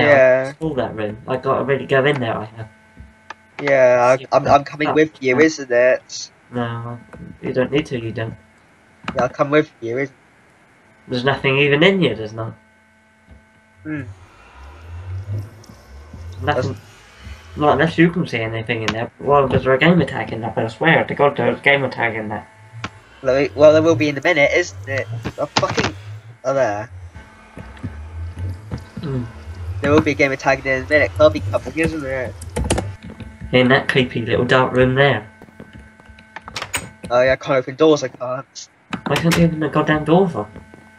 Yeah. I that room. I got to really go in there. I have. Yeah, I, I'm, I'm coming with you, isn't it? No, you don't need to. You don't. Yeah, I'll come with you, isn't There's nothing even in here. There's not. Hmm. Nothing. Not unless you can see anything in there. Well, there's a gamer tag in there, but I swear to God, there's a gamer tag in there. Well, well, there will be in a minute, isn't it? A fucking... Oh, there. Mm. There will be a game of tag in a minute. I'll be coming, isn't it? In that creepy little dark room there. Oh yeah, I can't open doors, I can't. Why can't you open the goddamn door for?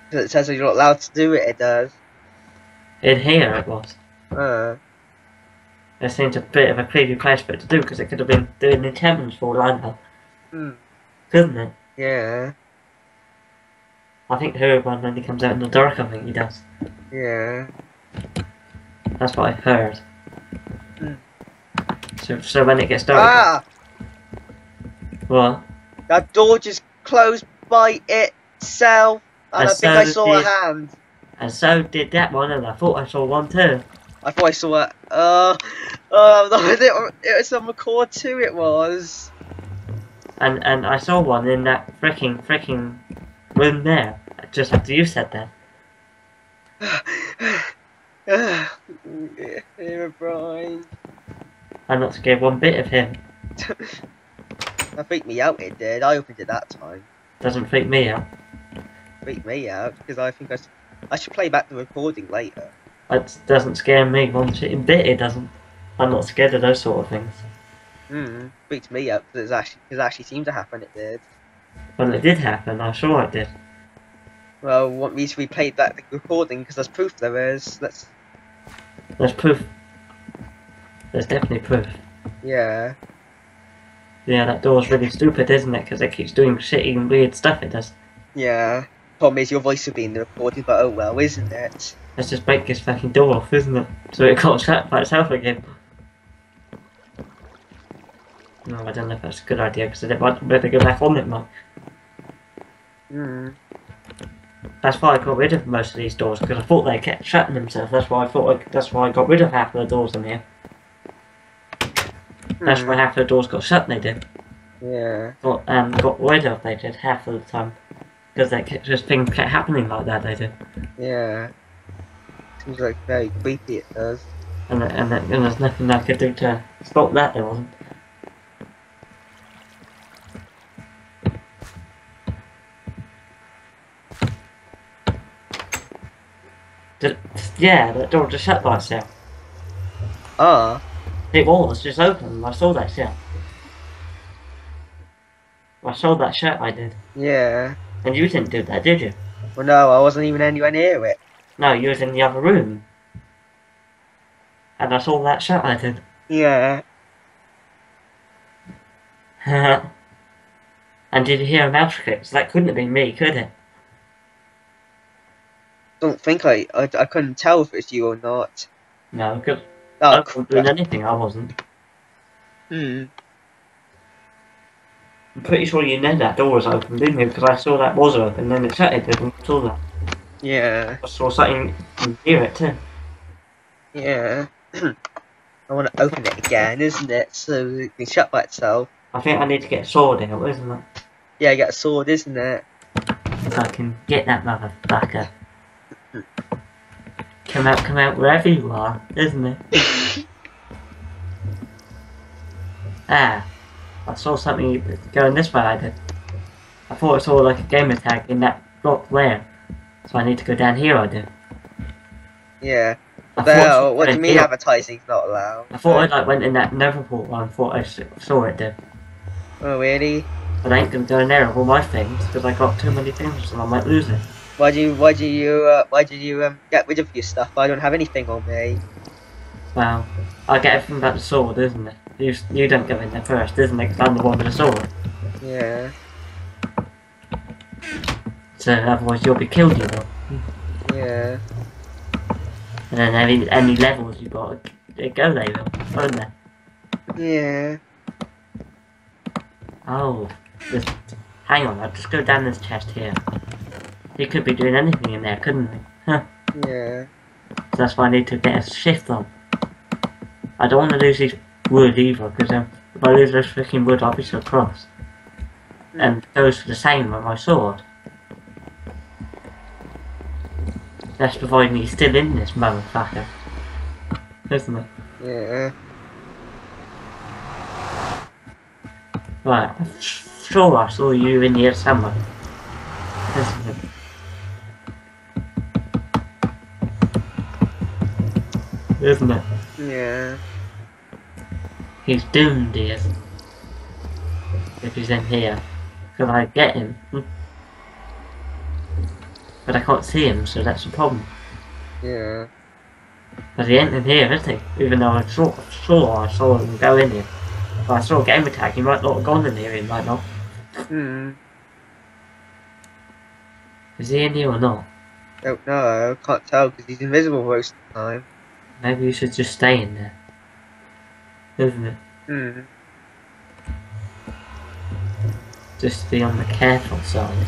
'Cause It says that you're not allowed to do it, it does. In here it was. Uh, It seems a bit of a creepy place for it to do because it could have been doing enchantments for all I know, hmm, couldn't it? yeah, I think the Herobrine comes out in the dark, I think he does. yeah. That's what I heard. So, so when it gets dark, Ah! what? That door just closed by itself. And And I think I so saw a hand. And so did that one, and I thought I saw one too. I thought I saw a. Uh, uh, it, it was on record too, it was. And and I saw one in that freaking freaking room there. Just after you said that. I'm not scared one bit of him. That freaked me out, it did. I opened it that time. Doesn't freak me out. Freak me out because I think I should play back the recording later. It doesn't scare me one shitting bit. It doesn't. I'm not scared of those sort of things. Hmm. Freaked me out because it actually, cause it actually seemed to happen, it did. When it did happen, I'm sure it did. Well, want me to replay that recording because there's proof there is. Let's. There's proof. There's definitely proof. Yeah. Yeah, that door's really stupid, isn't it? Because it keeps doing shitty and weird stuff. It does. Yeah. Problem is your voice will be in the recording, but oh well, isn't it? Let's just break this fucking door off, isn't it? So it can't shut by itself again. No, I don't know if that's a good idea because I might better go back on it, Mike. Hmm. That's why I got rid of most of these doors because I thought they kept shutting themselves. That's why I thought I, that's why I got rid of half of the doors in here. That's Hmm. why half of the doors got shut. They did. Yeah. Got, and got rid of. They did half of the time because they kept, just things kept happening like that. They did. Yeah. Seems like very creepy. It does. And, and, and there's nothing I could do to stop that. There wasn't. Did, yeah, that door just shut by itself. Ah. It was just open. I saw that shut. I saw that shut. I did, Yeah. and you didn't do that, did you? Well, no, I wasn't even anywhere near it. No, you was in the other room, and I saw that shut. I did. Yeah. and did you hear a mouse click? So that couldn't have been me, could it? Don't think I, I. I couldn't tell if it's you or not. No, because I Oh, wasn't doing anything. I wasn't. Hmm. I'm pretty sure you know that door was open, didn't you? Because I saw that was open, and then it shut. It didn't. I saw that. Yeah. I saw something near it too. Yeah. I want to open it again, isn't it? So it can shut by itself. I think I need to get a sword out, isn't it? Yeah, you got a sword, isn't it? So I can get that motherfucker. Come out, come out wherever you are, isn't it? Ah, I saw something going this way. I did. I thought I saw like a gamer tag in that block there, so I need to go down here. I did. Yeah. I Well, what do you mean advertising's not allowed? I thought I like went in that Neverport one. I thought I saw it there, Oh, really? but I ain't gonna go in there with all my things because I got too many things, and I might lose it. Why do you, why do you, uh, why did you, um, get rid of your stuff? I don't have anything on me. Well, I get everything about the sword, isn't it? You you don't go in there first, isn't it? 'Cause I'm the one with the sword. Yeah. So otherwise you'll be killed, you know. Yeah. And then any any levels you got, they go they will, won't they? Yeah. Oh, just hang on. I'll just go down this chest here. He could be doing anything in there, couldn't he? Huh. Yeah. So that's why I need to get a shift on. I don't want to lose these wood either, because um, if I lose those freaking wood, I'll be so cross. And it goes for the same with my sword. That's providing he's still in this motherfucker. Isn't it? Yeah. Right, I'm sure I saw you in here somewhere. Isn't it? Isn't it? Yeah. He's doomed, he is. If he's in here. Because I get him. Hmm. But I can't see him, so that's the problem. Yeah. But he ain't in here, is he? Even though I saw, saw I saw him go in here. If I saw a gamer tag, he might not have gone in here, he might not. Hmm. Is he in here or not? Don't know. Can't tell because he's invisible most of the time. Maybe you should just stay in there. Isn't it? Hmm. Just be on the careful side.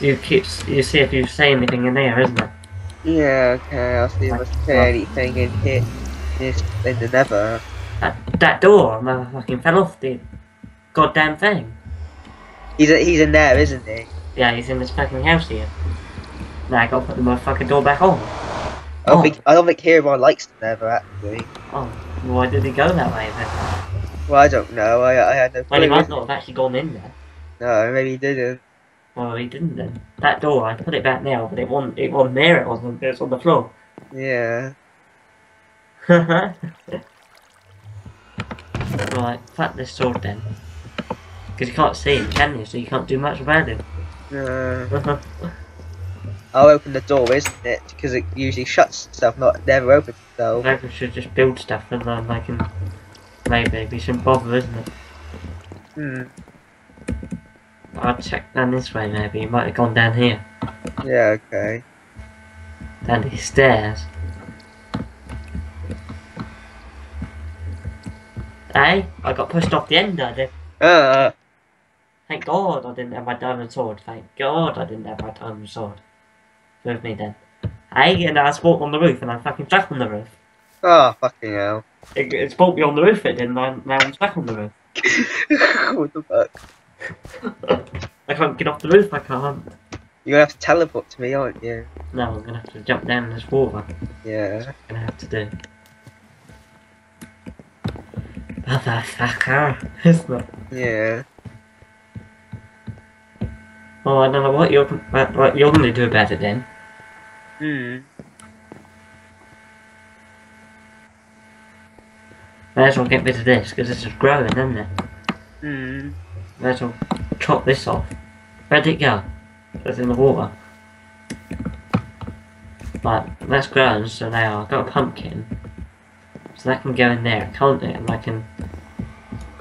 You keep, you see if you say anything in there, isn't it? Yeah. Okay. I'll see if I say anything in here. This in the nether. That, that door, motherfucking fell off the goddamn thing. He's a, he's in there, isn't he? Yeah, he's in this fucking house here. Now I gotta put the motherfucking door back on. I don't Oh. think I don't think Herobrine likes the nether actually. Oh, why did he go that way then? Well, I don't know. I I had no Well, he might not have actually gone in there. No, maybe he didn't. Well, he didn't then. That door, I put it back now, but it wasn't, it wasn't there, it wasn't, it was on the floor. Yeah. right, fuck this sword then. Because you can't see him, can you? So you can't do much about him. Uh, I'll open the door, isn't it? Because it usually shuts itself, not never opens itself. Maybe we should just build stuff and then they can... Maybe, we shouldn't bother, isn't it? Hmm. I'll check down this way maybe, he might have gone down here. Yeah. Okay. Down these stairs. Hey, I got pushed off the end, I did. Uh. Thank God I didn't have my diamond sword. Thank God I didn't have my diamond sword. With me then. Hey, and I spawned on the roof and I fucking stuck on the roof. Oh fucking hell. It, it spawned me on the roof, it didn't, I, now I'm stuck on the roof. what the fuck? I can't get off the roof, I can't. You're gonna have to teleport to me, aren't you? No, I'm gonna have to jump down this water. Yeah. I'm gonna have to do. Motherfucker, isn't it? Yeah. Well, I don't know what you're what, you're gonna do about it then. Hmm. May as well get rid of this because this is growing, isn't it? Hmm. May as well chop this off. Where'd it go? It's in the water. Right, that's grown, so now I've got a pumpkin. So that can go in there, can't it? And I can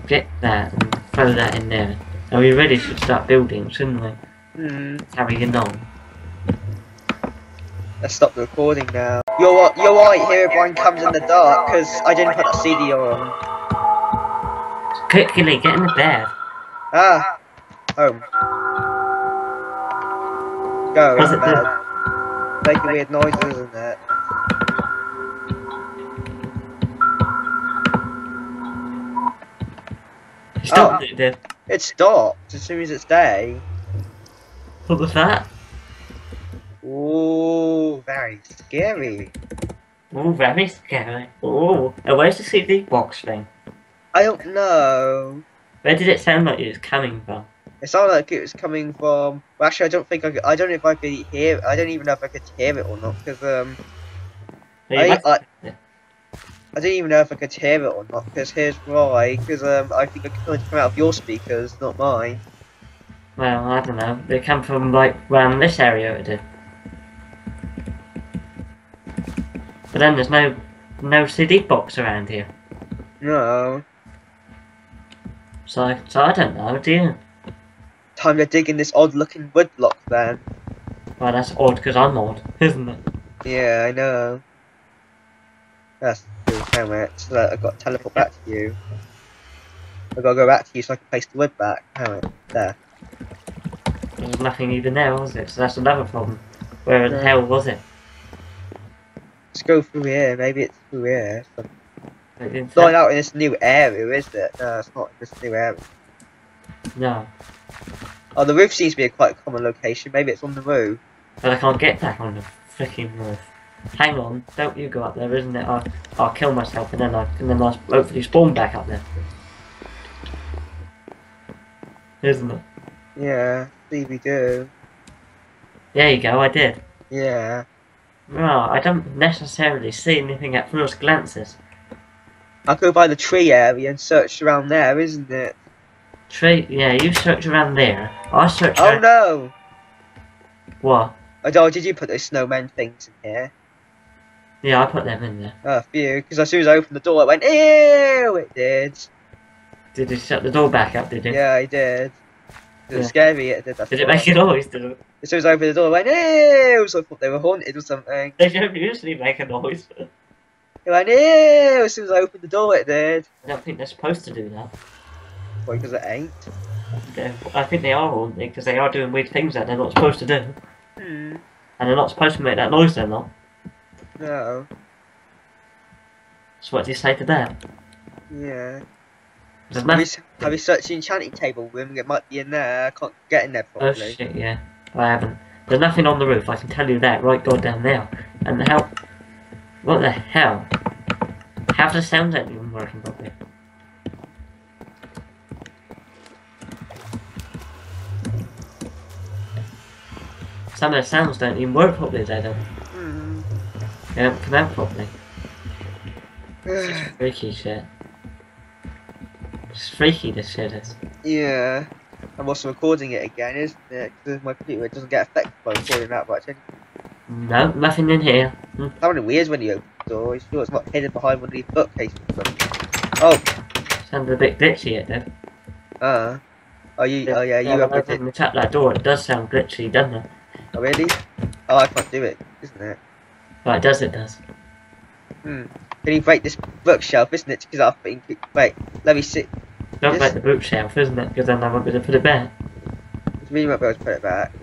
get that and throw that in there. And we really should start building, shouldn't we? Hmm. you on. Let's stop the recording now. You're you're right. Herobrine comes in the dark because I didn't put the CD on. Quickly, get in the bed. Ah. Home. Go. In it bed. Making weird noises, isn't it? Stop Oh. it, Dave. It stopped as soon as it's day. What was that? Ooh, very scary. Oh, very scary. Oh, and where's the CD box thing? I don't know. Where did it sound like it was coming from? It sounded like it was coming from. Well, actually, I don't think I. Could, I don't know if I could hear. I don't even know if I could hear it or not because um. I, must- I, I don't even know if I could hear it or not because here's why. Because um, I think it could come out of your speakers, not mine. Well, I don't know. They come from like around this area. It did. But then there's no no CD box around here, No. so I, so I don't know. Do you? Time to dig in this odd-looking wood block then. Well, that's odd because I'm odd, isn't it? Yeah, I know. That's cool. Damn it. So that I've got to teleport back to you. I've got to go back to you so I can place the wood back. Damn it. There. There's nothing even there, was it? So that's another problem. Where the hell was it? Let's go through here. Maybe it's through here. It It's not out in this new area, is it? No, it's not in this new area. No. Oh, the roof seems to be a quite common location. Maybe it's on the roof. But I can't get back on the freaking roof. Hang on, don't you go up there, isn't it? I'll, I'll kill myself and then I and then I'll hopefully spawn back up there. Isn't it? Yeah, see we. There you go, I did. Yeah. Right, I don't necessarily see anything at first glances. I'll go by the tree area and search around there, isn't it? Tree, yeah, you search around there. I search Oh no! What? Oh, did you put those snowman things in here? Yeah, I put them in there. Oh, phew. Because as soon as I opened the door, it went, ew! It did. Did you shut the door back up, did you? Yeah, I did. It was Yeah. scary, it did. That's Did it make a noise? Did it? As soon as I opened the door, it went, ew! So I thought they were haunted or something. They don't usually make a noise. It went, ew! As soon as I opened the door, it did. I don't think they're supposed to do that. Why, because it ain't. They're- I think they are haunted because they are doing weird things that they're not supposed to do. Hmm. And they're not supposed to make that noise, they're not. No. So what do you say to that? Yeah. There's nothing. Have you searched the enchanting table room? It might be in there. I can't get in there Oh properly. shit, yeah. I haven't. There's nothing on the roof, I can tell you that right goddamn now. And the hell. What the hell? How's the sound ain't even working properly? Some of the sounds don't even work properly, they don't. Hmm. They don't come out properly. It's freaky shit. It's freaky this shit is. yeah. I'm also recording it again, isn't it? Because my computer doesn't get affected by recording that much. No, nothing in here. sounding weird when you open the door. You sure it's not hidden behind one of these bookcases or something. Oh, Sounded a bit glitchy it did. uh. Oh, you, oh yeah, you opened it. tap that door, it does sound glitchy, doesn't it? Oh, really? Oh, I can't do it, isn't it? Well, it does, it does. Can you break this bookshelf, isn't it? Because I think. Wait, let me see. Don't break the bookshelf, isn't it? Because then I won't be able to put it back. You really might be able to put it back.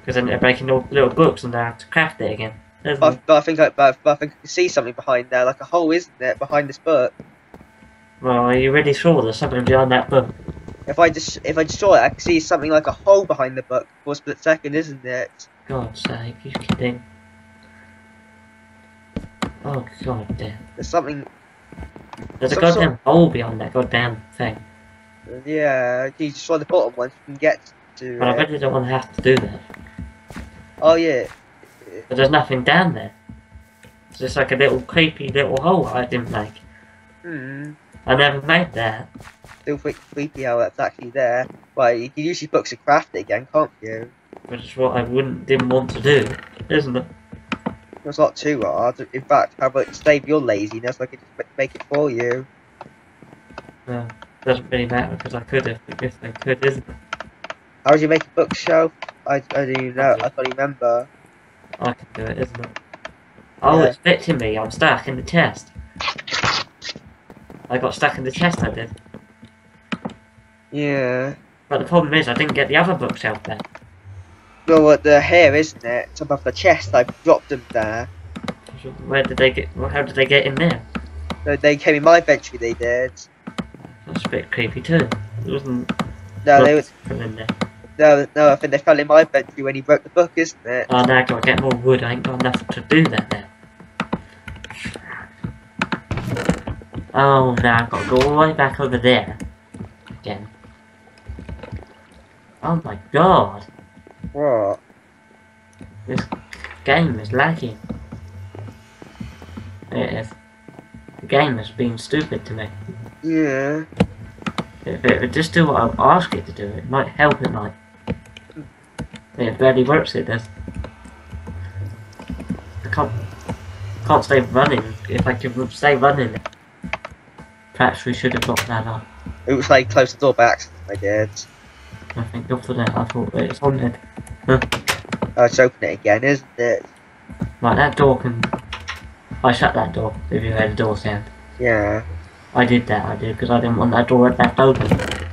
Because then they're breaking all the little books and they have to craft it again. But, it? but I think I, but, I think I can see something behind there, like a hole, isn't it, behind this book? Well, are you really sure there's something behind that book? If I just if I saw it, I can see something like a hole behind the book for a split second, isn't it? God's sake, you kidding? Oh god damn. There's something. There's a Some goddamn sort- hole behind that goddamn thing. Yeah, you destroy the bottom one, so you can get to. But I it. really don't want to have to do that. Oh yeah. But there's nothing down there. It's just like a little creepy little hole I didn't make. Hmm. I never made that. Still pretty creepy how that's actually there. Well, you can use your books to craft it again, can't you? Which is what I wouldn't didn't want to do, isn't it? It's not too hard. In fact, how about save your laziness? I could just make it for you. No, doesn't really matter because I could have if I could, isn't it? How would you make a bookshelf? I, I don't even know. I can't remember. I can do it, isn't it? Oh, Yeah. it's glitching me. I'm stuck in the chest. I got stuck in the chest. I did. Yeah. But the problem is, I didn't get the other bookshelf back. What the hair, isn't it? It's above the chest. I dropped them there. Where did they get? Well, how did they get in there? So they came in my inventory. They did. That's a bit creepy too. It wasn't. No, they was. in there. No, no. I think they fell in my inventory when he broke the book, isn't it? Oh, now I gotta get more wood. I ain't got enough to do that now. Oh, now I've got to go all the way back over there. Again. Oh my god. What? This game is lagging. Oh. It is. The game is being stupid to me. Yeah. If it would just do what I ask it to do, it might help it might. It barely works, it does. I can't, can't stay running. If I could stay running, perhaps we should have got that up. It was like close the door by accident. I did. I think after that I thought it was haunted. Huh? Oh, open it again, isn't it? Right, that door can... I shut that door, if you heard the door sound. Yeah. I did that, I did, because I didn't want that door left open.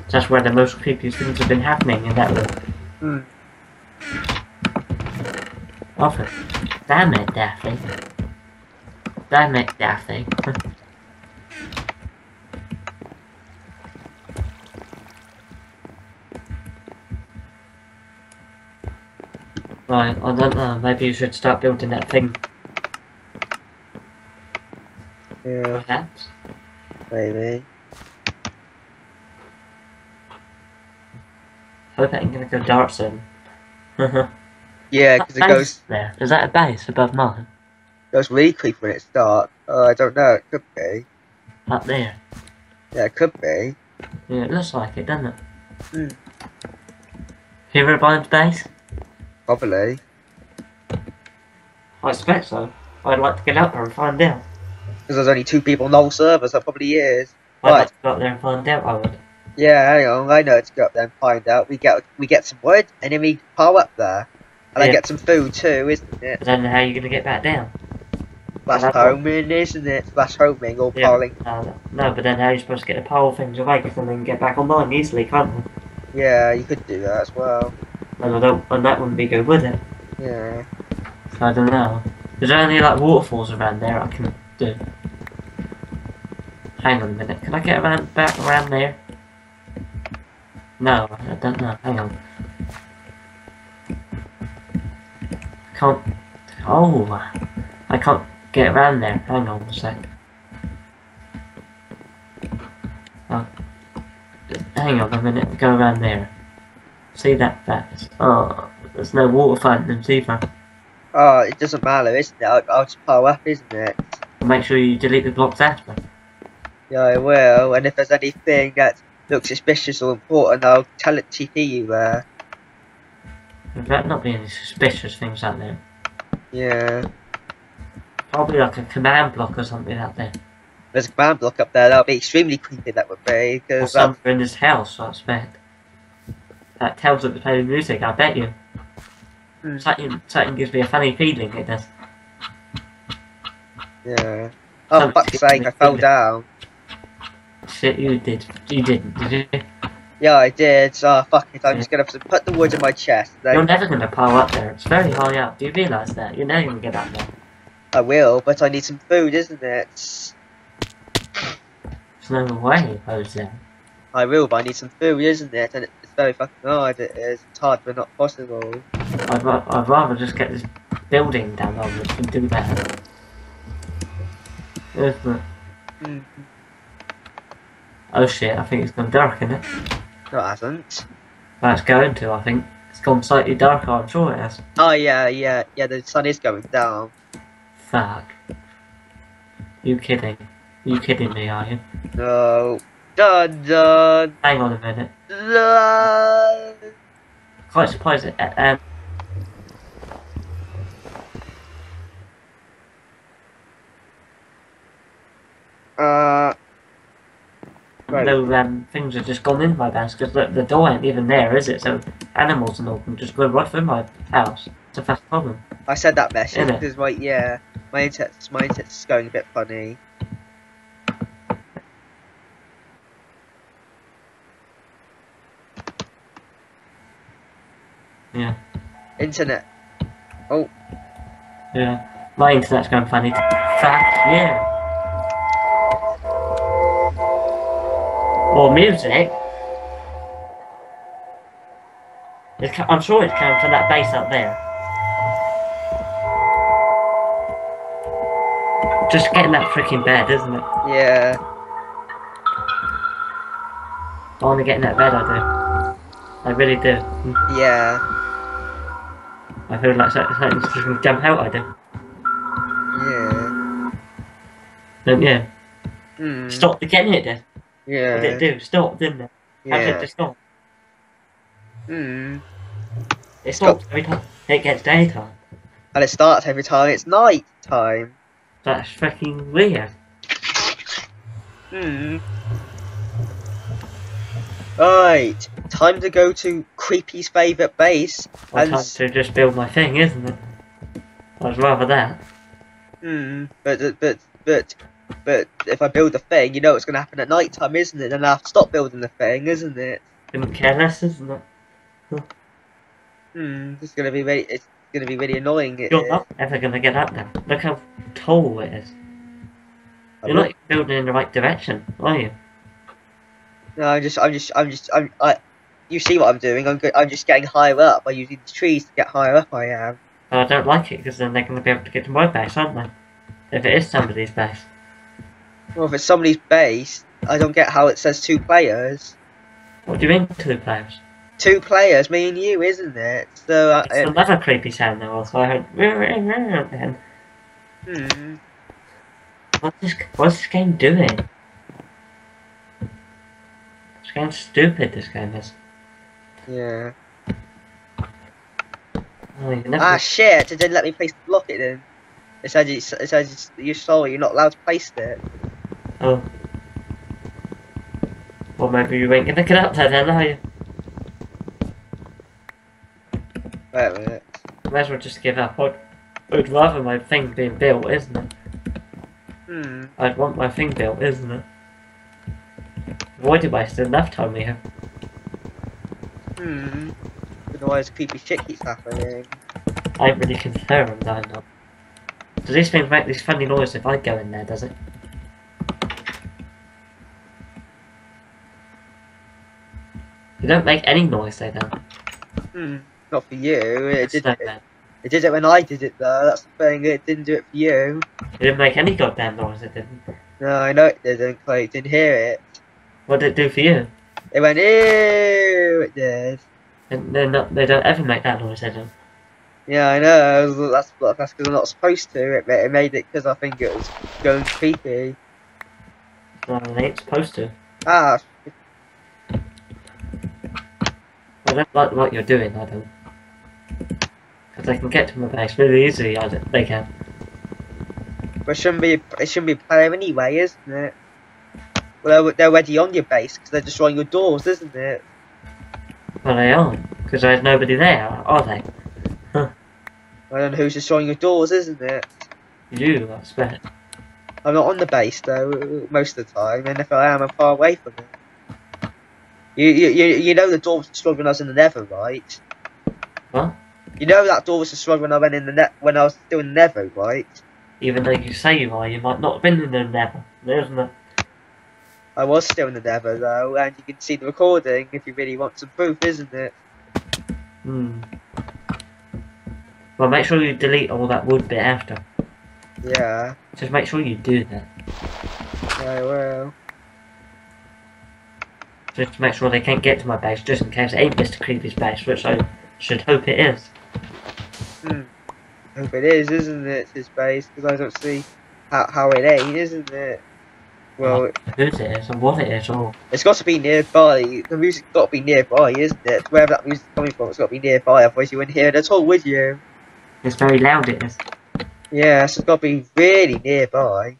That's where the most creepy things have been happening in that room. Hmm. Damn it, Daffy. Damn it, Daffy. Right, I don't know. Maybe you should start building that thing. Yeah, Perhaps. maybe. Hope it ain't gonna go dark soon. Yeah, because it goes there. Is that a base above mine? goes really creepy when it's dark. Oh, I don't know. It could be. Up there. Yeah, it could be. Yeah, it looks like it, doesn't it? Hmm. Herobrine base? Probably. I expect so. I'd like to get out there and find out. Because there's only two people on the whole server, so probably is. I'd Right. like to go up there and find out, I would. Yeah, hang on. I know to go up there and find out. We get we get some wood, and then we power up there. And I get some food too, isn't it? But then how are you going to get back down? That's homing, isn't it? Slash homing or Yeah. piling. Uh, no, but then how are you supposed to get the pole things away? Because then they can get back online easily, can't they? Yeah, you could do that as well. And, I don't, and that wouldn't be good, would it? Yeah. So I don't know. There's only like waterfalls around there I can do. Hang on a minute. Can I get around back around there? No, I don't know. Hang on. I Can't. Oh, I can't get around there. Hang on a sec. Oh, hang on a minute. Go around there. See that? That's. Oh, there's no water fountains either. Oh, it doesn't matter, isn't it? I'll, I'll just power up, isn't it? Make sure you delete the blocks after. Yeah, I will. And if there's anything that looks suspicious or important, I'll tell it TP you there. There better not be any suspicious things out there. Yeah. Probably like a command block or something out there. There's a command block up there. That'll be extremely creepy. That would be Or because um, in this house, I expect. That tells it to play the music, I bet you. Hmm. Something, something gives me a funny feeling it does. yeah. Oh Something fuck's sake! I fell feeling. down. Shit, you did. You didn't, did you? Yeah, I did. Oh fuck it! I'm just gonna have to put the wood in my chest. You're never gonna pile up there. It's very high up. Do you realise that? You're never gonna get up there. I will, but I need some food, isn't it? There's no way, Jose. I will, but I need some food, isn't it? And it's very fucking hard. It is. It's hard, but not possible. I'd, ra- I'd rather just get this building down on than do that. Isn't it? Hmm. Oh shit, I think it's gone dark, isn't it? No, it hasn't. Well, it's going to, I think. It's gone slightly darker, I'm sure it has. Oh yeah, yeah, yeah. The sun is going down. Fuck. You kidding? You kidding me, are you? No. Dun dun Hang on a minute. dun. Quite surprised at, um, Uh. Right. no um, things have just gone in my house because the, the door ain't even there, is it? So animals and all can just go right through my house. It's a fast problem. I said that message Innit? because, like, yeah, my internet's my internet's going a bit funny. Yeah. Internet. Oh. Yeah. My internet's going funny. Fuck yeah. Or music. It's, I'm sure it's coming from that base up there. Just getting that freaking bed, isn't it? Yeah. I want to get in that bed, I do. I really do. Yeah. I feel like so- something's just gonna jump out, I do. Yeah. Don't you? Hmm. Stop getting it then. Yeah. What did it do? Stop, didn't it? How did it Yeah. stop? Hmm. It stops every time it gets daytime. And it starts every time it's night time. That's freaking weird. Hmm. Right. Time to go to Creepy's favourite base. I And time to just build my thing, isn't it? I'd rather that. Hmm. But but but but if I build a thing, you know it's gonna happen at night time, isn't it? Then I have to stop building the thing, isn't it? Couldn't care less, isn't it? Hmm. It's gonna be very. It's gonna be really annoying. You're is. not ever gonna get up there. Look how tall it is. You're not building in the right direction, are you? No, I'm just, I'm just, I'm just, I'm, I. You see what I'm doing? I'm, I'm just getting higher up by using the trees to get higher up. I am. But I don't like it because then they're gonna be able to get to my base, aren't they? If it is somebody's base. Well, if it's somebody's base, I don't get how it says two players. What do you mean two players? Two players, me and you, isn't it? So, uh, It's another creepy sound there also. I heard then. hmm. What's this what's this game doing? This game's stupid this game is. Yeah. Oh, Ah, shit! It didn't let me place the block it in. It said, you, it said you saw it, you're not allowed to place it. Oh. Well maybe you ain't gonna get up there then, are you? Wait a minute. Might as well just give up. I'd, I'd rather my thing being built, isn't it? Hmm. I'd want my thing built, isn't it? Why did I still enough time here? Hmm. Otherwise, creepy shit keeps happening. I ain't really concerned, I'm not. Does this thing make this funny noise if I go in there, does it? You don't make any noise, they don't. Hmm. Not for you. It did. It, it did it when I did it though. That's the thing. It didn't do it for you. It didn't make any goddamn noise, it didn't. No, I know it didn't. 'cause I didn't hear it. What did it do for you? It went ew. It did. And they're not, they don't ever make that noise, they don't. Yeah, I know. That's that's because I'm not supposed to. It, it made it because I think it was going creepy. No, they ain't supposed to. Ah, I don't like what you're doing, I don't. Because they can get to my base really easily, I don't, they can. but it shouldn't be. It shouldn't be player anyway, isn't it? Well, they're, already on your base because they're destroying your doors, isn't it? Well, they aren't, because there's nobody there, are they? I don't know who's destroying your doors, isn't it? You, I expect. I'm not on the base though most of the time, and if I am, I'm far away from it. You you you, you know the door was destroyed when I was in the Nether, right? What? You know that door was destroyed when I went in the net when I was still in the Nether, right? Even though you say you are, you might not have been in there never, isn't it? I was still in the Nether though, and you can see the recording if you really want some proof, isn't it? Hmm. Well, make sure you delete all that wood bit after. Yeah, Just make sure you do that. I will. Just to make sure they can't get to my base, just in case it ain't Mr. Creepy's base, which I should hope it is. Hmm. Hope it is, isn't it? His base, because I don't see how how it ain't, isn't it? Well, Whose it is and what it is, or it's got to be nearby. The music's got to be nearby, isn't it? Wherever that music's coming from, it's got to be nearby. Otherwise, you wouldn't hear it at all, would you? it's very loud. It is. Yes, it's got to be really nearby,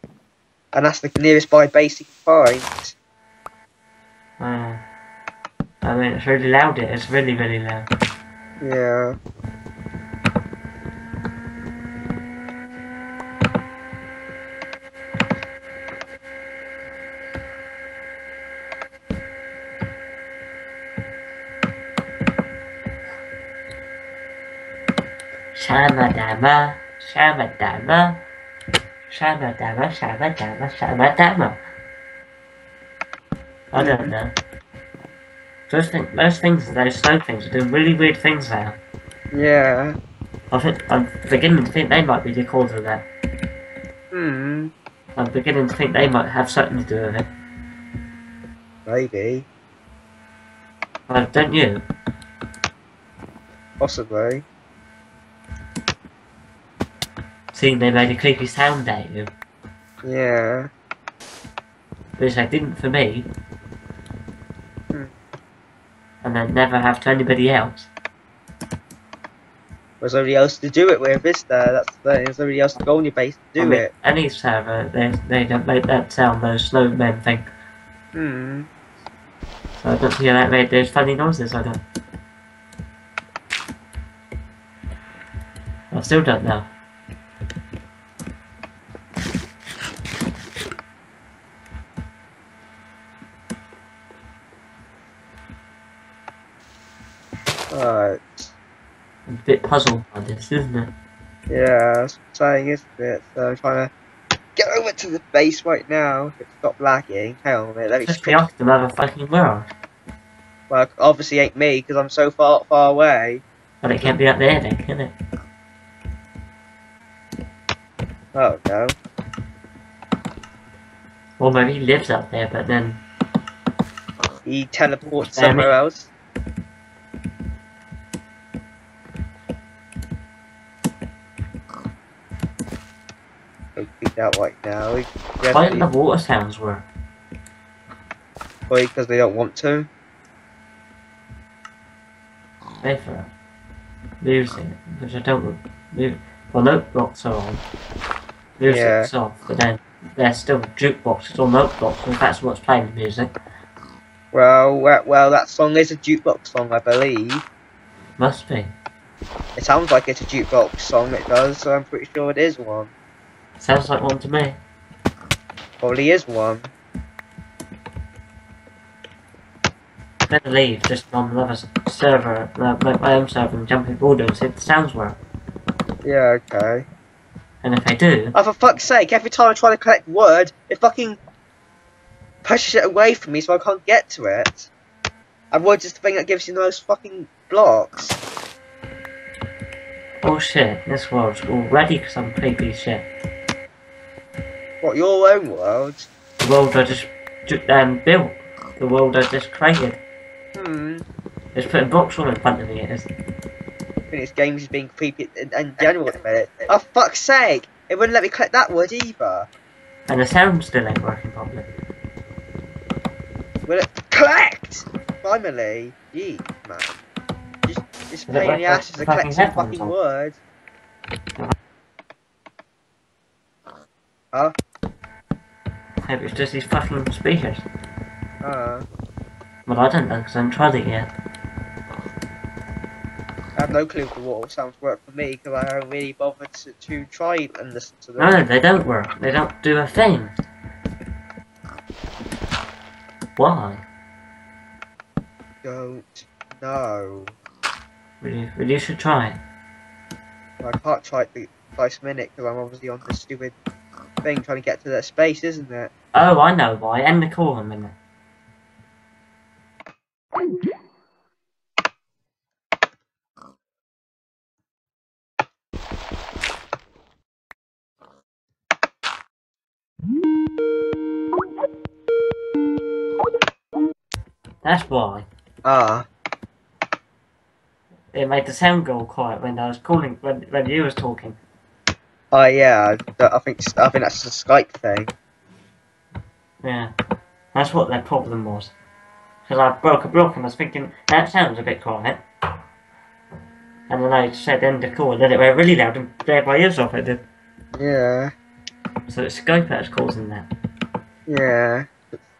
and that's the nearest by base you can find. Uh, I mean, it's really loud. It is really, really loud. Yeah. Shamadama, shamadama, shamadama, shamadama, shamadama. I don't know. Those, thing, those things, those snow things, are doing really weird things now. Yeah. I think I'm beginning to think they might be the cause of that. Hmm. I'm beginning to think they might have something to do with it. Maybe. Uh, don't you? Possibly. Seeing they made a creepy sound at you, Yeah. which they didn't for me. Hmm. And they never have to anybody else. There's nobody else to do it with, is there? That's the thing. There's nobody else to go on your base to do I mean, it. Any server, they, they don't make that sound those slow men think. Hmm. So I don't how that made those funny noises, I don't. I still don't know. Alright. I'm a bit puzzled by this, isn't it? Yeah, that's what I'm saying, isn't it? So I'm trying to get over to the base right now. If it stop lagging. Hang on a minute, let me Just switch. the off the motherfucking world. Well, obviously ain't me because I'm so far far away. But it can't be up there then, can it? Oh no. Or maybe he lives up there, but then He teleports somewhere else. Don't think that right now. why don't the water sounds work? because they don't want to. Pay for it. Music, which I don't. Mu- well, note blocks are on. Music's off, but then there's still jukeboxes or note blocks, if that's what's playing the music. Well, well, well, that song is a jukebox song, I believe. Must be. It sounds like it's a jukebox song. It does, so I'm pretty sure it is one. Sounds like one to me. Probably is one. Better leave just on another server, make my own server and jump in border and see if the sounds work. Yeah, okay. And if they do, Oh, for fuck's sake! Every time I try to collect wood, it fucking pushes it away from me, so I can't get to it. And wood is the thing that gives you those fucking blocks. oh shit, this world's already some creepy shit. What your own world? The world I just ju- um, built, the world I just created. Hmm. It's putting blocks all in front of me, it is. I think this game is being creepy in, in general at the minute. Oh, fuck's sake! It wouldn't let me collect that wood either. And the sound still ain't working properly. Will it collect? Finally. Yee, man. Just, just Is it pain in the like ass the to collect fucking some fucking on? wood. Huh? Maybe it's just these fucking speakers. Uh, Well, I don't know, because I haven't tried it yet. I have no clue if what sounds work for me because I haven't really bothered to, to try and listen to them. No, they don't work. They don't do a thing. Why? Don't know. Really, really you should try it. I can't try it the first minute because I'm obviously on this stupid thing trying to get to that space, isn't it? Oh, I know why. End the call in a minute. That's why. Ah, It made the sound go quiet when I was calling, when, when you was talking. Oh yeah. I think I think that's a Skype thing. Yeah. That's what their problem was. Because I broke a block and I was thinking, that sounds a bit quiet. And then I said end the call and then it went really loud and blared my ears off it did. Yeah, So it's Skype that's causing that. yeah.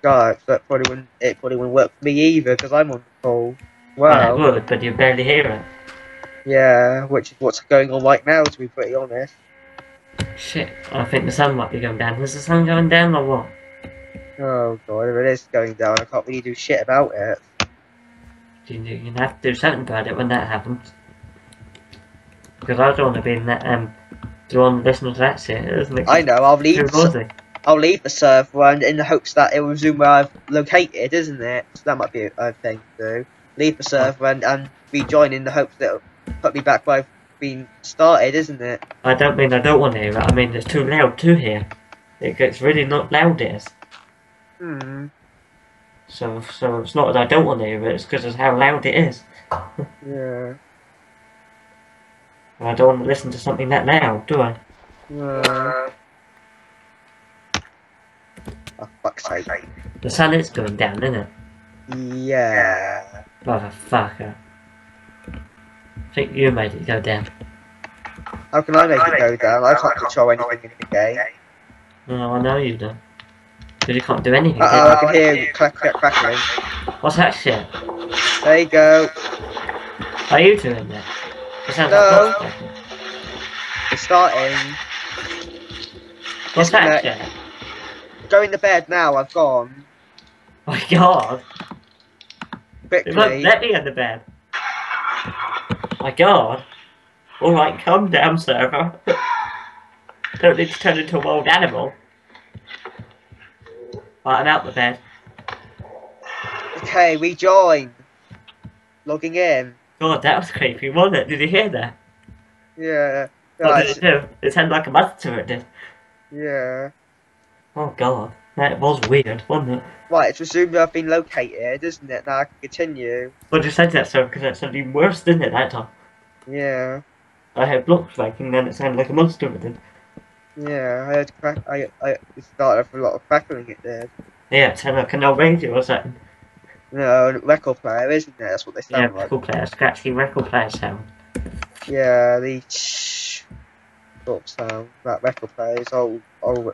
Skype, that probably wouldn't. It probably wouldn't work for me either because I'm on the call. Well, Well, it would, but you barely hear it. yeah, which is what's going on right now, to be pretty honest. Shit, I think the sun might be going down. Is the sun going down or what? Oh god, if it is going down, I can't really do shit about it. You, you have to do something about it when that happens. Because I don't want to be in that, um, do you want to listen to that shit, isn't it? I know. I'll leave. The, I'll leave the server and in the hopes that it will resume where I've located, isn't it? So that might be a, a thing to do. Leave the server and, and rejoin in the hopes that it'll put me back where I've been started, isn't it? I don't mean I don't want to hear it, I mean it's too loud to hear. It gets really not loud it is. Hmm. So, so it's not that I don't want to hear it, it's because of how loud it is. Yeah. And I don't want to listen to something that loud, do I? Uh, oh, fuck's sake. The sun is going down, isn't it? Yeah. Motherfucker. I think you made it go down. How can I make it go down? I can't control anything in the game. No, I know you don't. Because you can't do anything. Uh oh? I can hear you crack, crack, crackling. What's that shit? There you go. Are you doing that? It sounds No. like It's starting. What's that shit? Going to bed now, I've gone. My god! Quickly. let me in the bed. My god! Alright, calm down, server. Don't need to turn into a wild animal. Right, I'm out the bed. Okay, rejoin. Logging in. God, that was creepy, wasn't it? Did you hear that? Yeah. What Right. did it do? It sounded like a monster, it did. Yeah. Oh god. That was weird, wasn't it? Right, it's resumed I've been located, isn't it? Now I can continue. But you said that, sir, because that sounded even worse, didn't it, that time? Yeah. I heard blocks breaking, then it sounded like a monster, it. Yeah, I heard crack. I, I started off with a lot of crackling. It did. Yeah, it sounded like an old radio or something. No, record player, isn't it? That's what they Yeah, sound like. record player, scratchy record player sound. Yeah, the sort of sound that record players, old old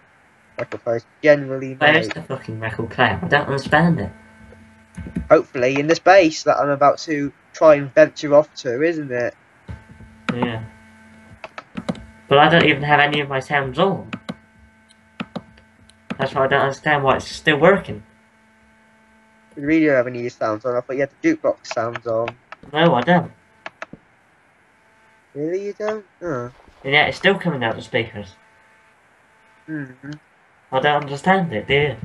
record players generally Where's make. the fucking record player? I don't understand it. Hopefully, in the space that I'm about to try and venture off to, isn't it? Yeah. But I don't even have any of my sounds on. That's why I don't understand why it's still working. We really don't have any of your sounds on. I thought you had the jukebox sounds on. No, I don't. Really, you don't? Oh. And yet it's still coming out the speakers. hmm I don't understand it, do you?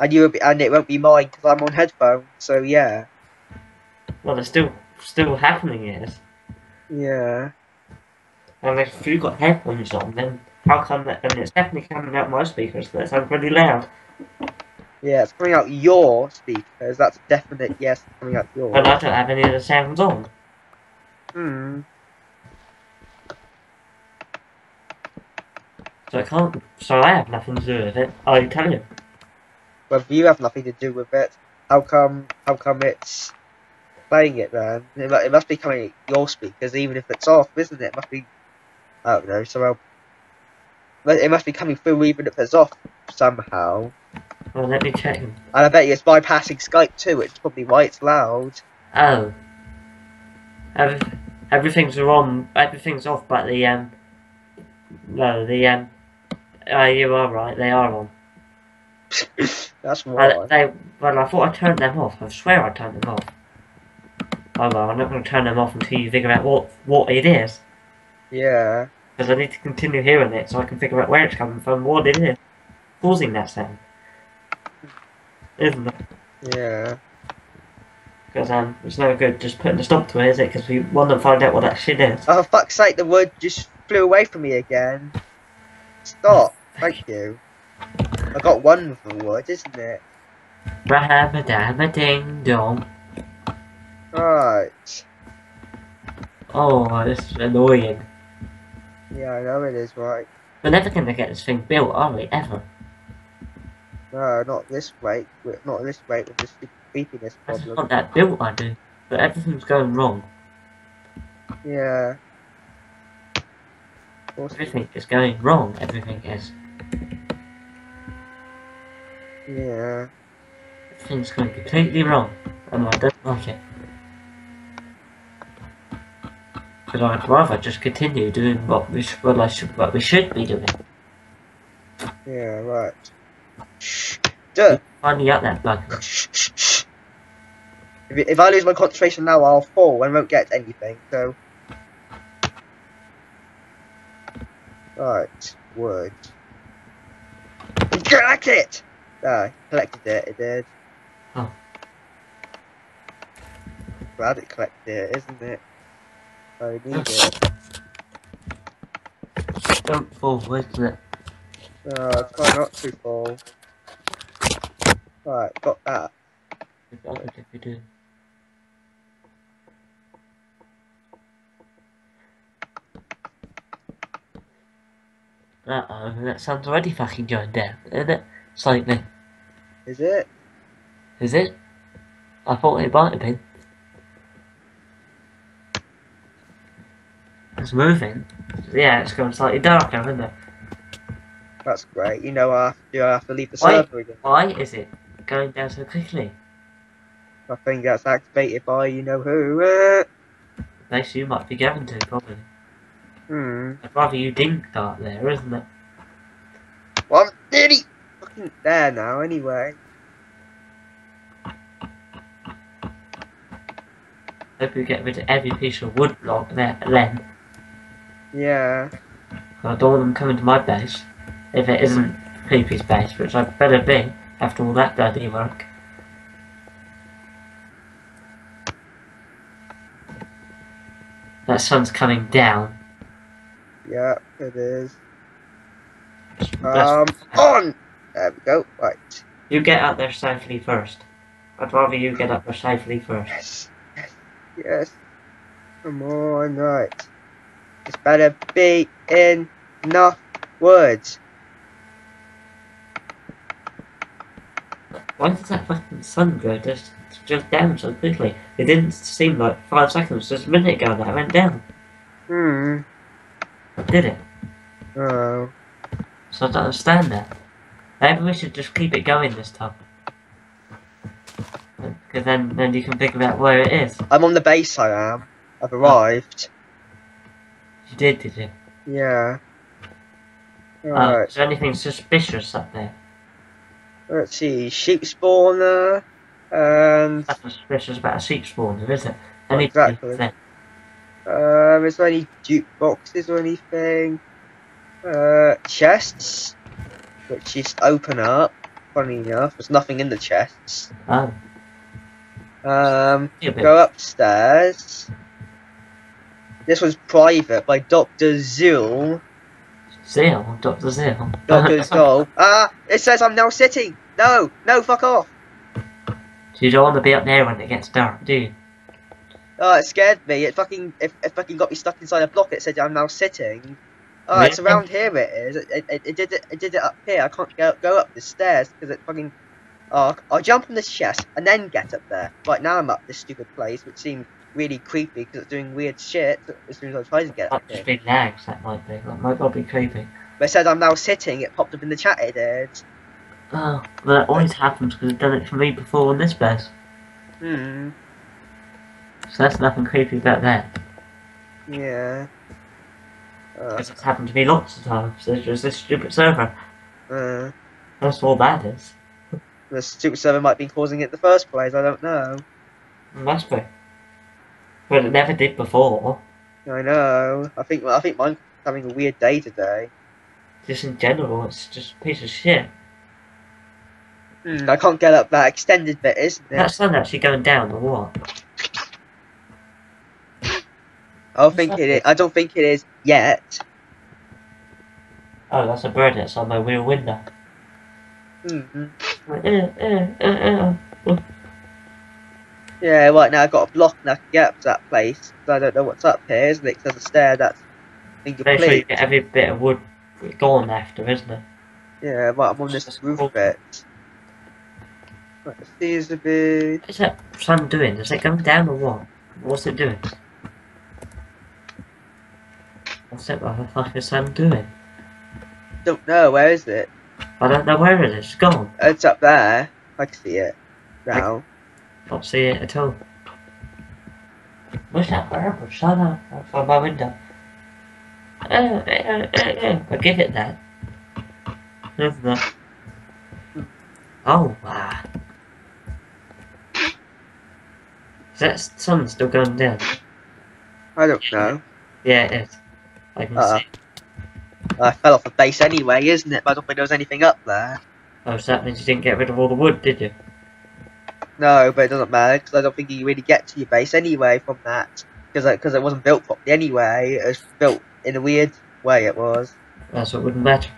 And you be, and it won't be mine because I'm on headphones. So yeah, Well, it's still still happening, yes. Yeah. And if you've got headphones on, then how come that? And it's definitely coming out my speakers. That sounds pretty loud. Yeah, it's coming out your speakers. That's definite yes. Coming out yours. But I don't have any of the sounds on. Hmm. So I can't. So I have nothing to do with it. I tell you. But you have nothing to do with it. How come? How come it's playing it man. It, it must be coming out your speakers, even if it's off, isn't it? It must be. I don't know. Somehow. It must be coming through even if it's off somehow. Well, let me check. And I bet you it's bypassing Skype too. It's probably why it's loud. Oh. Every, everything's on. Everything's off, but the um. No, the um. Uh, you are right. They are on. That's Well, why. they. Well, I thought I turned them off. I swear I turned them off. Oh well, I'm not going to turn them off until you figure out what what it is, Yeah. because I need to continue hearing it so I can figure out where it's coming from, what it is, causing that sound. Isn't it? Yeah. Because um, it's no good just putting a stop to it, is it? Because we want to find out what that shit is. Oh, fuck's sake, the wood just flew away from me again. Stop. Thank you. I got one the wood, isn't it? Ding dong. Right. Oh, this is annoying. Yeah, I know it is, right. We're never going to get this thing built, are we? Ever. No, not this rate. with- Not this rate with this creepiness I just problem. that built, I do. But everything's going wrong. Yeah. Everything is going wrong. Everything is. yeah. Everything's going completely wrong. And I don't like it. Because I'd rather just continue doing what we, what I should, what we should be doing. Yeah, right. Duh. Finding out that bug. If, if I lose my concentration now, I'll fall and won't get anything, so. Right, wood. Collect it! Ah, collected it, it did. Oh. Glad it collected it, isn't it? I need it. Don't fall, isn't it? Oh, try not to fall. Right, got that. What if we do? Uh oh, that sounds already fucking going down, isn't it? Slightly. Is it? Is it? I thought it might have been. It's moving. Yeah, it's going slightly darker, isn't it? That's great. You know I have to, I have to leave the Wait. server again. Why is it going down so quickly? I think that's activated by you know who. Uh, you might be going to, probably. hmm. I'd rather you dink dart there, isn't it? Well, I'm nearly fucking there now. Anyway. Hope you get rid of every piece of wood block there, then. Yeah. I don't want them coming to my base. If it isn't Creepy's base, which I better be after all that bloody work. That sun's coming down. Yeah, it is. Um, on! There we go. Right. You get up there safely first. I'd rather you get up there safely first. Yes. Yes. Yes. Come on, right. This better be in enough words. Why did that fucking sun go just, just down so quickly? It didn't seem like five seconds, just a minute ago that it went down. Hmm. Did it? Oh. So I don't understand that. Maybe we should just keep it going this time. Because then, then you can figure out where it is. I'm on the base, I am. I've arrived. You did, did you? Yeah. Uh, Alright. is there anything suspicious up there? Let's see. Sheep spawner. And. Nothing suspicious about a sheep spawner, is it? Any Exactly. Um, is there any jukeboxes or anything? Uh, chests, which just open up. Funny enough, there's nothing in the chests. Oh, Um, go upstairs. This was private by Doctor Zul. Zeal, Dr. Zeal. Doctor Zul. Ah, it says I'm now sitting. No, no, fuck off. you don't want to be up there when it gets dark, do you? Oh, it scared me. It fucking, it, it fucking got me stuck inside a block. It said I'm now sitting. Oh, it's around here. It is. It, it, it did it. It did it up here. I can't go go up the stairs because it fucking. Oh, I'll jump on this chest and then get up there. Right now I'm up this stupid place, which seemed really creepy because it's doing weird shit as soon as I tried to get up Might here. just be lags, that might be. That might not be creepy. But it said I'm now sitting. It popped up in the chat. It did. Oh, well, that always happens because it's done it for me before on this base. Hmm. So that's nothing creepy about that. Yeah. Uh, it's happened to me lots of times. There's just this stupid server. uh, That's all that is. the stupid server might be causing it in the first place. I don't know. Must be. But it never did before. I know. I think I think mine's having a weird day today. Just in general, it's just a piece of shit. Hmm, I can't get up that extended bit, isn't it? That sun actually going down or what? I don't think it is. I don't think it is yet. Oh, that's a bird that's on my rear window. hmm uh, uh. Yeah, right now I've got a block and I can get up to that place. So I don't know what's up here, isn't it? 'Cause there's a stair that's Make sure you incomplete. get every bit of wood gone after, isn't it? Yeah, right, I'm on this roof bit. Right, let's see is a bit. What's that sun doing? Is it going down or what? What's it doing? What's that motherfucking sun doing? Don't know, where is it? I don't know where it is. It's gone. It's up there. I can see it. Now. Can't see it at all. Where's that bird? Shut up. Outside my window. Uh, uh, uh, uh, I'll give it that. There's that. Oh, wow. Is that sun still going down? I don't know. Yeah, it is. I can Uh-uh. see. I fell off the base anyway, isn't it? But I don't think there was anything up there. Oh, so that means you didn't get rid of all the wood, did you? No, but it doesn't matter because I don't think you really get to your base anyway from that because because it wasn't built properly anyway. It was built in a weird way. It was. That's what wouldn't matter.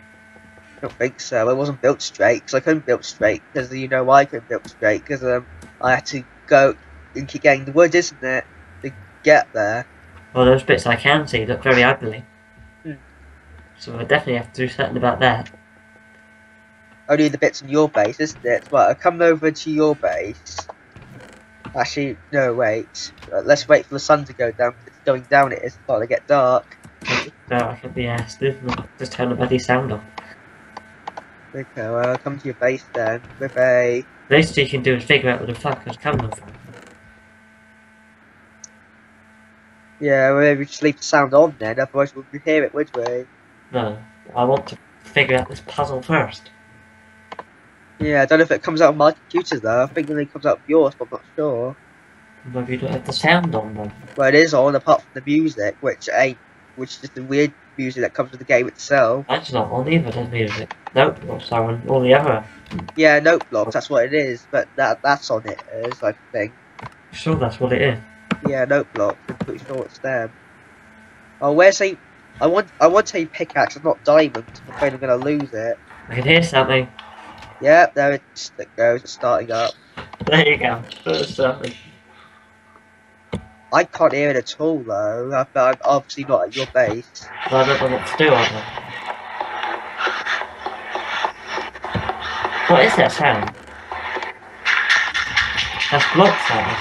I don't think so. It wasn't built straight because I couldn't build straight because you know why I couldn't build straight because um I had to go and keep getting the wood, isn't it, to get there. Well, those bits I can see look very ugly. Hmm. So I definitely have to do something about that. Only the bits on your base, isn't it? Well, I'll come over to your base. Actually, no, wait. Uh, let's wait for the sun to go down. It's going down. It is starting to get dark. I can be asked. Just turn the bloody sound off. Okay, well, I'll come to your base then with a The least you can do is figure out where the fuck it's coming from. Yeah, well, maybe just leave the sound on then, otherwise we would hear it, would we? No, I want to figure out this puzzle first. Yeah, I don't know if it comes out on my computer though. I think it only comes out of yours, but I'm not sure. Maybe you don't have the sound on. Well, it is on apart from the music, which ain't which is the weird music that comes with the game itself. That's not on either, that music. Nope, not on all the other. Yeah, note blocks, that's what it is, but that that's on it. it is, I think. Sure, that's what it is. Yeah, note blocks, I'm pretty sure it's them. Oh, where's a... I want, I want a pickaxe, not diamond. I'm afraid I'm gonna lose it. I can hear something. Yep, there it goes, it's starting up. There you go. Something. I can't hear it at all though, but I'm obviously not at your base. But I don't know what to do it. What is that sound? That's block sound.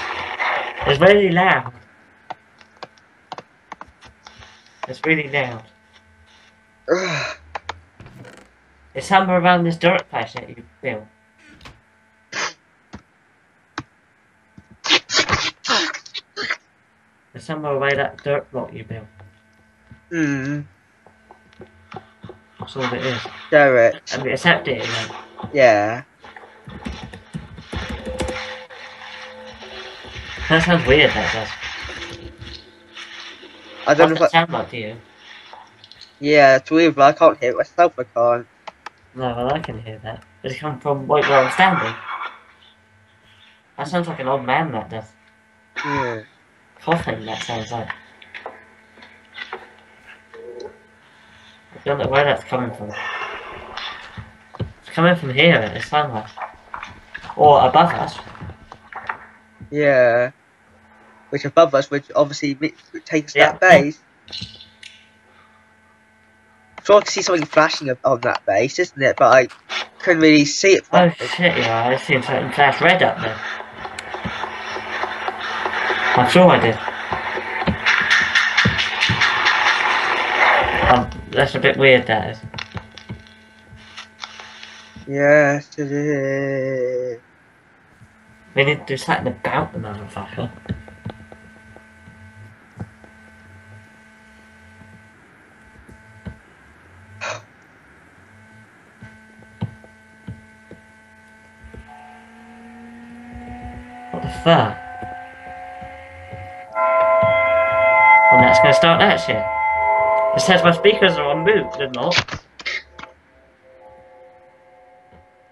It's really loud. It's really loud. It's somewhere around this dirt patch that you built. There's somewhere around that dirt block you built. Hmm, That's all it is. it. I mean, it's empty again. Yeah. That sounds weird, that does. I don't know What's if that I, sound like to you? yeah, it's weird, but I can't hear myself, I can't. No, well, I can hear that. Does it come from right where I'm standing? That sounds like an old man, that does. Yeah. Coughing, that sounds like. I don't know where that's coming from. It's coming from here, it sounds like. Or above us. Yeah. Which above us, which obviously takes Yeah. that base. I can see something flashing on that base, isn't it? But I couldn't really see it. Oh shit, yeah, I seen something flash red up there. I'm sure I did. Um, that's a bit weird, that is. Yes, it is. We need to do something about the motherfucker. Fuck? And that's gonna start that shit. It says my speakers are on mute, they're not.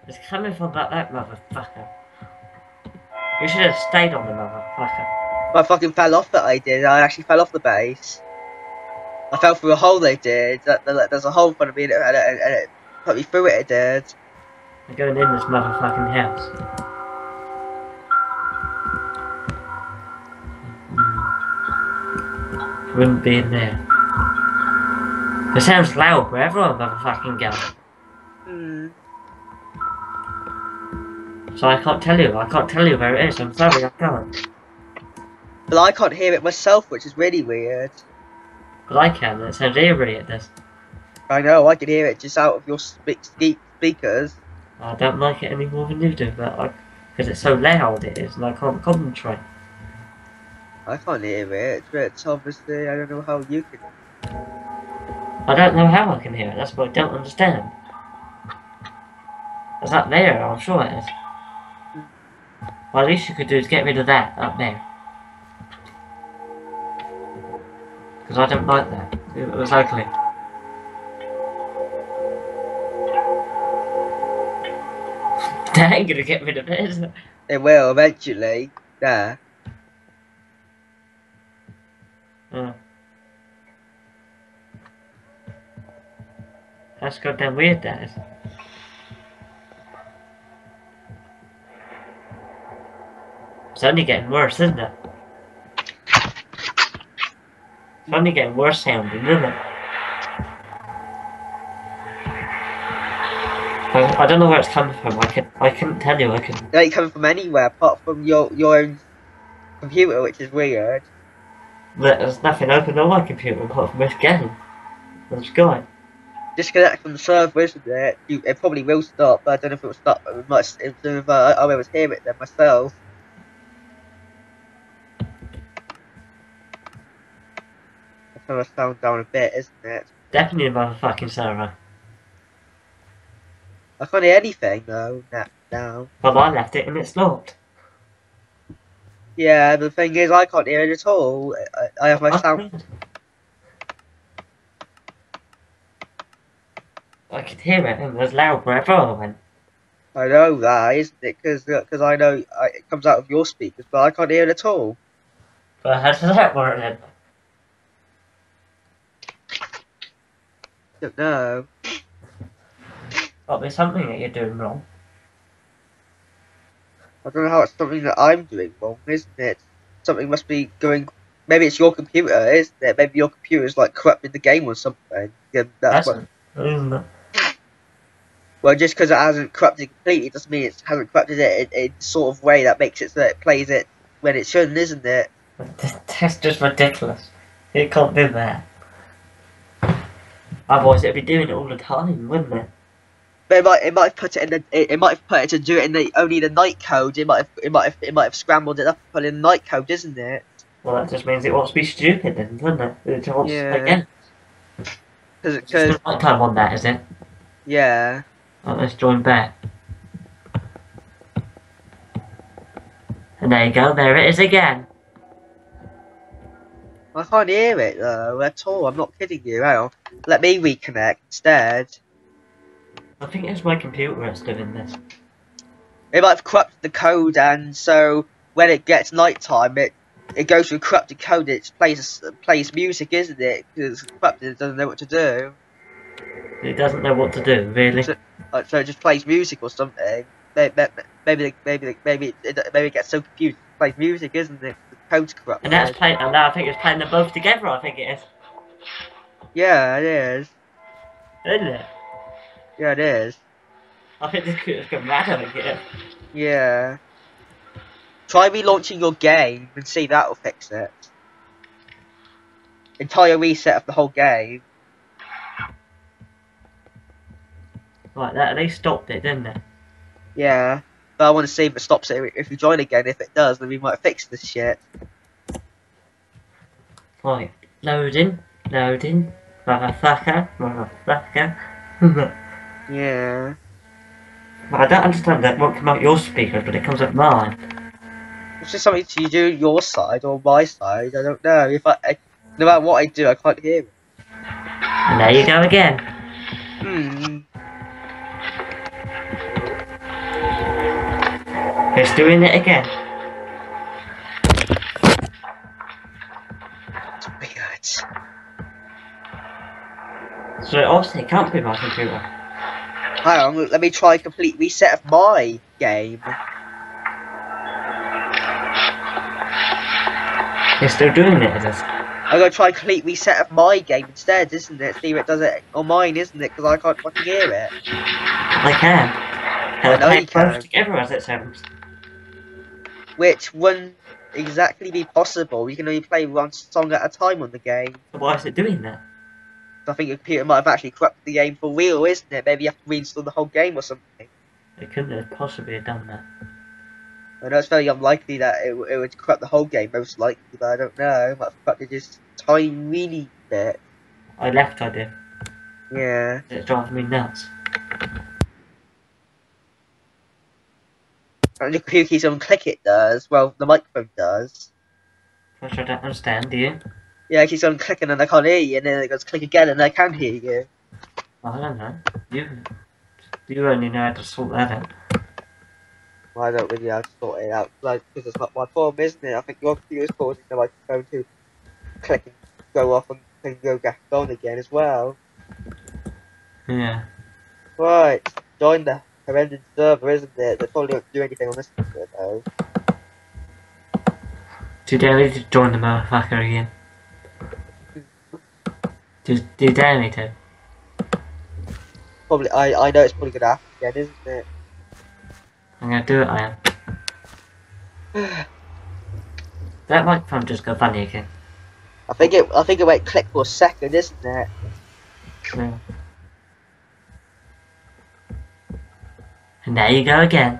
It's coming from that, that motherfucker. You should have stayed on the motherfucker. I fucking fell off that I did. I actually fell off the base. I fell through a hole they did. That, that- there's a hole in front of me and it, and it, and it put me through it, it did. I'm going in this motherfucking house. Wouldn't be in there. It sounds loud wherever I motherfucking go. Hmm. So I can't tell you. I can't tell you where it is. I'm sorry, I can't. But I can't hear it myself, which is really weird. But I can. It sounds eerie at this. I know, I can hear it just out of your spe- spe- speakers. I don't like it any more than you do, but because it's so loud it is, and I can't concentrate. I can't hear it, but it's obviously, I don't know how you can. I don't know how I can hear it. That's what I don't understand. It's up there. I'm sure it is. Well, at least you could do is get rid of that up there. Because I don't like that. It was ugly. That ain't gonna get rid of it, is it? It will eventually. There. Oh. That's goddamn weird, that is. It's only getting worse, isn't it? It's only getting worse sounding, isn't it? I, I don't know where it's coming from. I can I couldn't tell you. I can. It ain't coming from anywhere apart from your your own computer, which is weird. There's nothing open on my computer apart from this game. That's going. Disconnect from the server, isn't it? You, it probably will stop, but I don't know if it will stop much if I, I'll be able to hear it then myself. That's gonna sound down a bit, isn't it? Definitely a motherfucking server. I can't hear anything though, now. now. Well, I left it and it's locked. Yeah, the thing is, I can't hear it at all. I, I have my That's sound. weird. I could hear it, and it was loud wherever I went. I know that, isn't it? Because uh, I know I, it comes out of your speakers, but I can't hear it at all. But how does that work then? don't know. Got be something that you're doing wrong. I don't know how it's something that I'm doing wrong, isn't it? Something must be going. Maybe it's your computer, isn't it? Maybe your computer is like corrupting the game or something. Yeah, that's what. That's isn't it? Well, just because it hasn't corrupted completely doesn't mean it hasn't corrupted it in, in sort of way that makes it so that it plays it when it shouldn't, isn't it? That's just ridiculous. It can't do that. Otherwise, it'd be doing it all the time, wouldn't it? But it might it might have put it in the it, it might have put it to do it in the only the night code. It might have it might have it might have scrambled it up and put it in the night code, isn't it? Well, that just means it wants to be stupid, then, doesn't it? It wants Yeah. again. Because It's the night time on that, is it? yeah. Right, let's join back. And there you go, there it is again. I can't hear it though at all. I'm not kidding you. Hang on. Let me reconnect instead. I think it's my computer that's doing this. It might have corrupted the code, and so when it gets nighttime, it it goes through corrupted code. It plays plays music, isn't it? Because it's corrupted, it doesn't know what to do. It doesn't know what to do, really. So- Uh, so it just plays music or something. Maybe maybe maybe maybe it, maybe it gets so confused. It plays music, isn't it? The code's corrupted. And that's playing, and now I think it's playing them both together, I think it is. Yeah, it is. Isn't it? Yeah, it is. I think this computer's gone mad it. Yeah. Try relaunching your game and see if that'll fix it. Entire reset of the whole game. Right, that, they stopped it, didn't they? Yeah. But I want to see if it stops it if we join again. If it does, then we might fix this shit. Right, loading, loading, motherfucker, motherfucker. but Yeah. I don't understand that it won't come out your speakers, but it comes out mine. It's just something to do your side or my side. I don't know. If I, I no matter what I do, I can't hear it. And there you go again. Hmm. It's doing it again. Weird. So obviously it can't be my computer. Hang on. Let me try a complete reset of my game. It's still doing it, it is. I'm gonna try a complete reset of my game instead, isn't it? See if it does it on mine, isn't it? Because I can't fucking hear it. I can. I know you can. together as it sounds. Which wouldn't exactly be possible. You can only play one song at a time on the game. Why is it doing that? I think your computer might have actually corrupted the game for real, isn't it? Maybe you have to reinstall the whole game or something. It couldn't have possibly have done that. I know it's very unlikely that it, it would corrupt the whole game, most likely, but I don't know. It might have corrupted just tiny bit. I left, I did. Yeah. It's driving me nuts. And the computer keeps on click it does. Well, the microphone does. Which I don't understand, do you? Yeah, it keeps on clicking and I can't hear you, and then it goes click again and I can hear you. I don't know. You, you only know how to sort that out. Well, I don't really know how to sort it out, like, because it's not my problem, isn't it? I think your computer's causing the microphone to click and go off and then go back on again as well. Yeah. Right, join the horrendous server, isn't it? They probably don't do anything on this server, you dare me to join the motherfucker again? Do, do you dare me to? Probably, I, I know it's probably gonna happen again, isn't it? I'm gonna do it, I am. That microphone just got funny again. I think it, I think it went click for a second, isn't it? Yeah. And there you go again.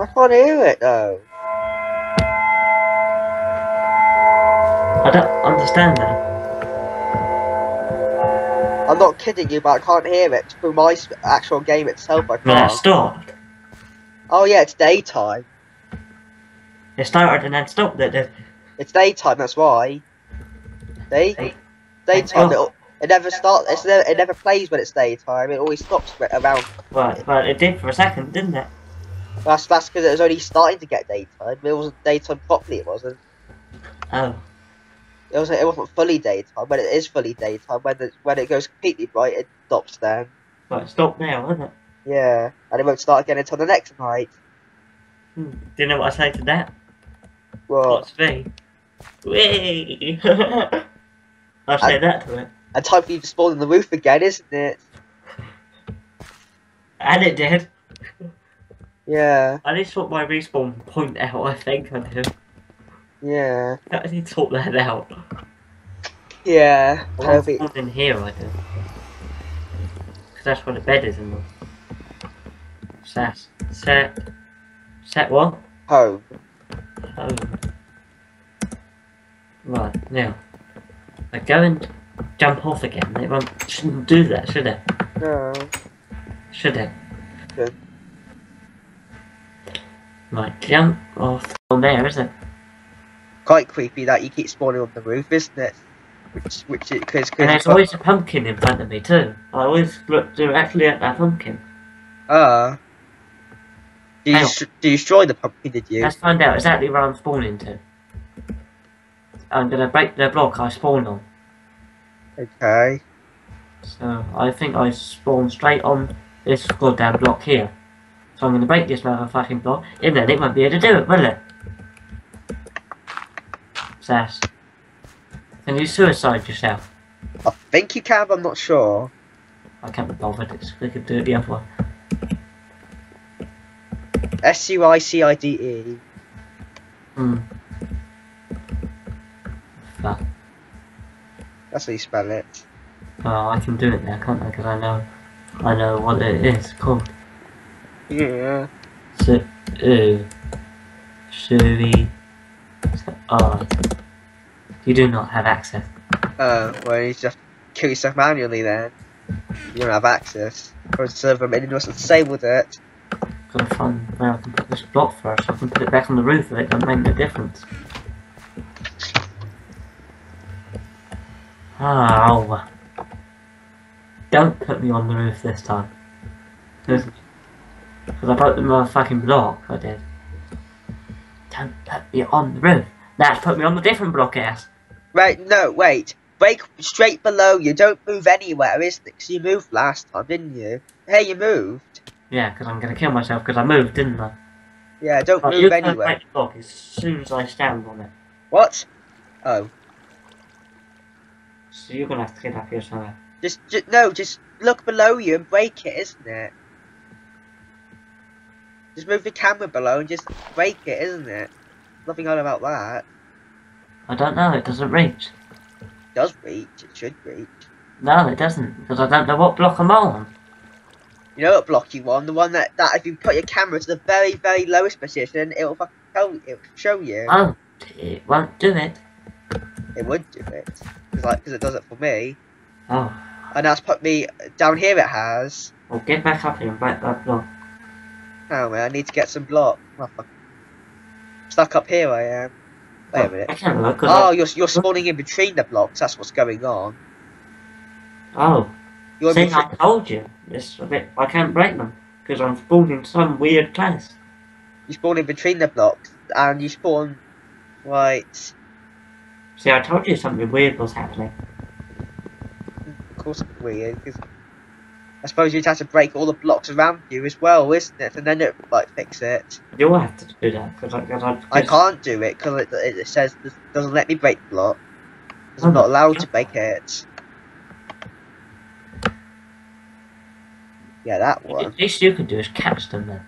I can't hear it though. I don't understand that. I'm not kidding you, but I can't hear it through my actual game itself. I I mean, it can't. stopped. Oh yeah, it's daytime. It started and then stopped. It. It's daytime. That's why. Day, daytime. Oh. It'll, It never starts. It's never, it never plays when it's daytime. It always stops around. Right, well, it did for a second, didn't it? That's that's because it was only starting to get daytime. It wasn't daytime properly. It wasn't. Oh, It wasn't. It wasn't fully daytime. When it is fully daytime, when it when it goes completely bright, it stops then. right, stop now, isn't it? Yeah, and it won't start again until the next night. Hmm. Do you know what I say to that? Well, What's V? Whee! I say that to it. And time for you to spawn on the roof again, isn't it? And it did. Yeah, I need to sort my respawn point out, I think I do. yeah, I need to sort that out. yeah. Time for- in here, I do. Because that's where the bed is in the... Set. Set. Set what? Home. Oh. Right, now. I go and jump off again. It won't, shouldn't do that, should it? No. Should it? Good. Right, jump off on there, is it? Quite creepy that you keep spawning on the roof, isn't it? Which, which, it because, And there's always a pumpkin in front of me too. I always look directly at that pumpkin. Ah. Do you, Hang on. s- do you destroy the pumpkin, did you? Let's find out exactly where I'm spawning to. I'm gonna break the block I spawned on. Okay. So I think I spawned straight on this goddamn block here. So I'm gonna break this motherfucking block, and then it won't be able to do it, will it? Sass. Can you suicide yourself? I think you can, I'm not sure. I can't be bothered, it's, we could do it the other way. S U I C I D E. Hmm. That's how you spell it. Oh, I can do it now, can't I? Because I know, I know what it is called. Yeah. So, uh, Shui, I. You do not have access. Uh, well, you just kill yourself manually then. You don't have access. Or the server must have disabled it. Gotta find where I can put this block first. I can put it back on the roof if it doesn't make no difference. Ah, oh. Don't put me on the roof this time. Because I broke the motherfucking block, I did. Don't put me on the roof. That's put me on the different block, ass. Right, no, wait. Break straight below you. Don't move anywhere, isn't it? 'Cause you moved last time, didn't you? Hey, you moved. Yeah, because I'm gonna kill myself because I moved, didn't I? Yeah, don't Oh, move you're gonna anywhere. break the block as soon as I stand on it. What? Oh. So you're gonna have to get up here somewhere. Just, just, no, just look below you and break it, isn't it? Just move the camera below and just break it, isn't it? Nothing odd about that. I don't know, it doesn't reach. It does reach, it should reach. No, it doesn't, because I don't know what block I'm on. You know what block you on? The one that, that if you put your camera to the very, very lowest position, it'll fucking tell you, it'll show you. Oh, it won't do it. It would do it. Cause like, cause it does it for me. Oh, And that's put me, down here it has. well get back up here and break that block. Oh man, I need to get some block. Oh. Stuck up here I am. Wait a Oh, minute. I can't look, Oh, I- you're, you're spawning in between the blocks, that's what's going on. oh. You're See, between, I told you. It's a bit, I can't break them, because I'm spawned in some weird place. you spawn in between the blocks, and you spawn, right, See, I told you something weird was happening. of course it's weird, because eh, I suppose you'd have to break all the blocks around you as well, isn't it? And then it might fix it. You'll have to do that, because I, cause I, I can't do it, because it, it, says, it doesn't let me break the block. 'Cause Oh, I'm not allowed to break it. Yeah, that one. At least you can do is catch them then.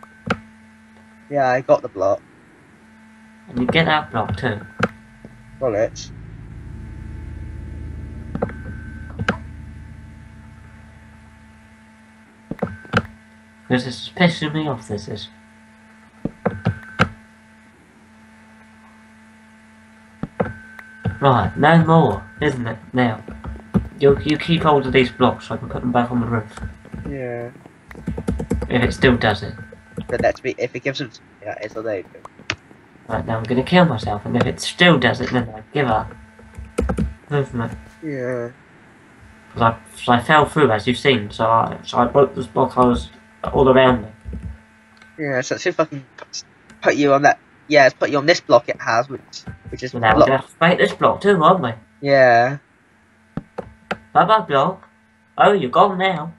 Yeah, I got the block. And you get that block too. Got Because this is pissing me off, this is. Right, no more, isn't it, now? You, you keep hold of these blocks so I can put them back on the roof. Yeah. If it still does it. But that's me, if it gives them, yeah, it's all they do. Right, now I'm gonna kill myself, and if it still does it, then I give up. Isn't it? Yeah. Because I, 'cause I fell through, as you've seen, so I, so I broke this block I was all around me. Yeah, so let's see if I can put you on that. Yeah, let's put you on this block it has, which which is now we're to have to break this block too, aren't we? Yeah. Bye bye, block. Oh, you're gone now.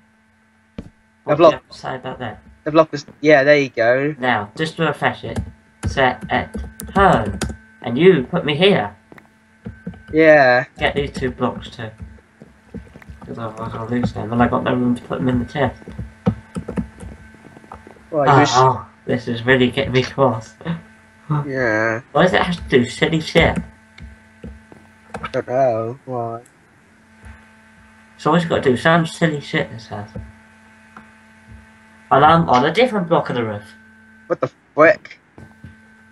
What do block- to say about that? The block was. Yeah, there you go. Now, just to refresh it, set at home. And you put me here. Yeah. Get these two blocks too. Because otherwise I'll lose them, and I got no room to put them in the chest. Oh, you oh, this is really getting me cross. Yeah. Why does it have to do silly shit? I Don't know why. It's always got to do some silly shit, this has. And I'm on a different block of the roof. What the frick?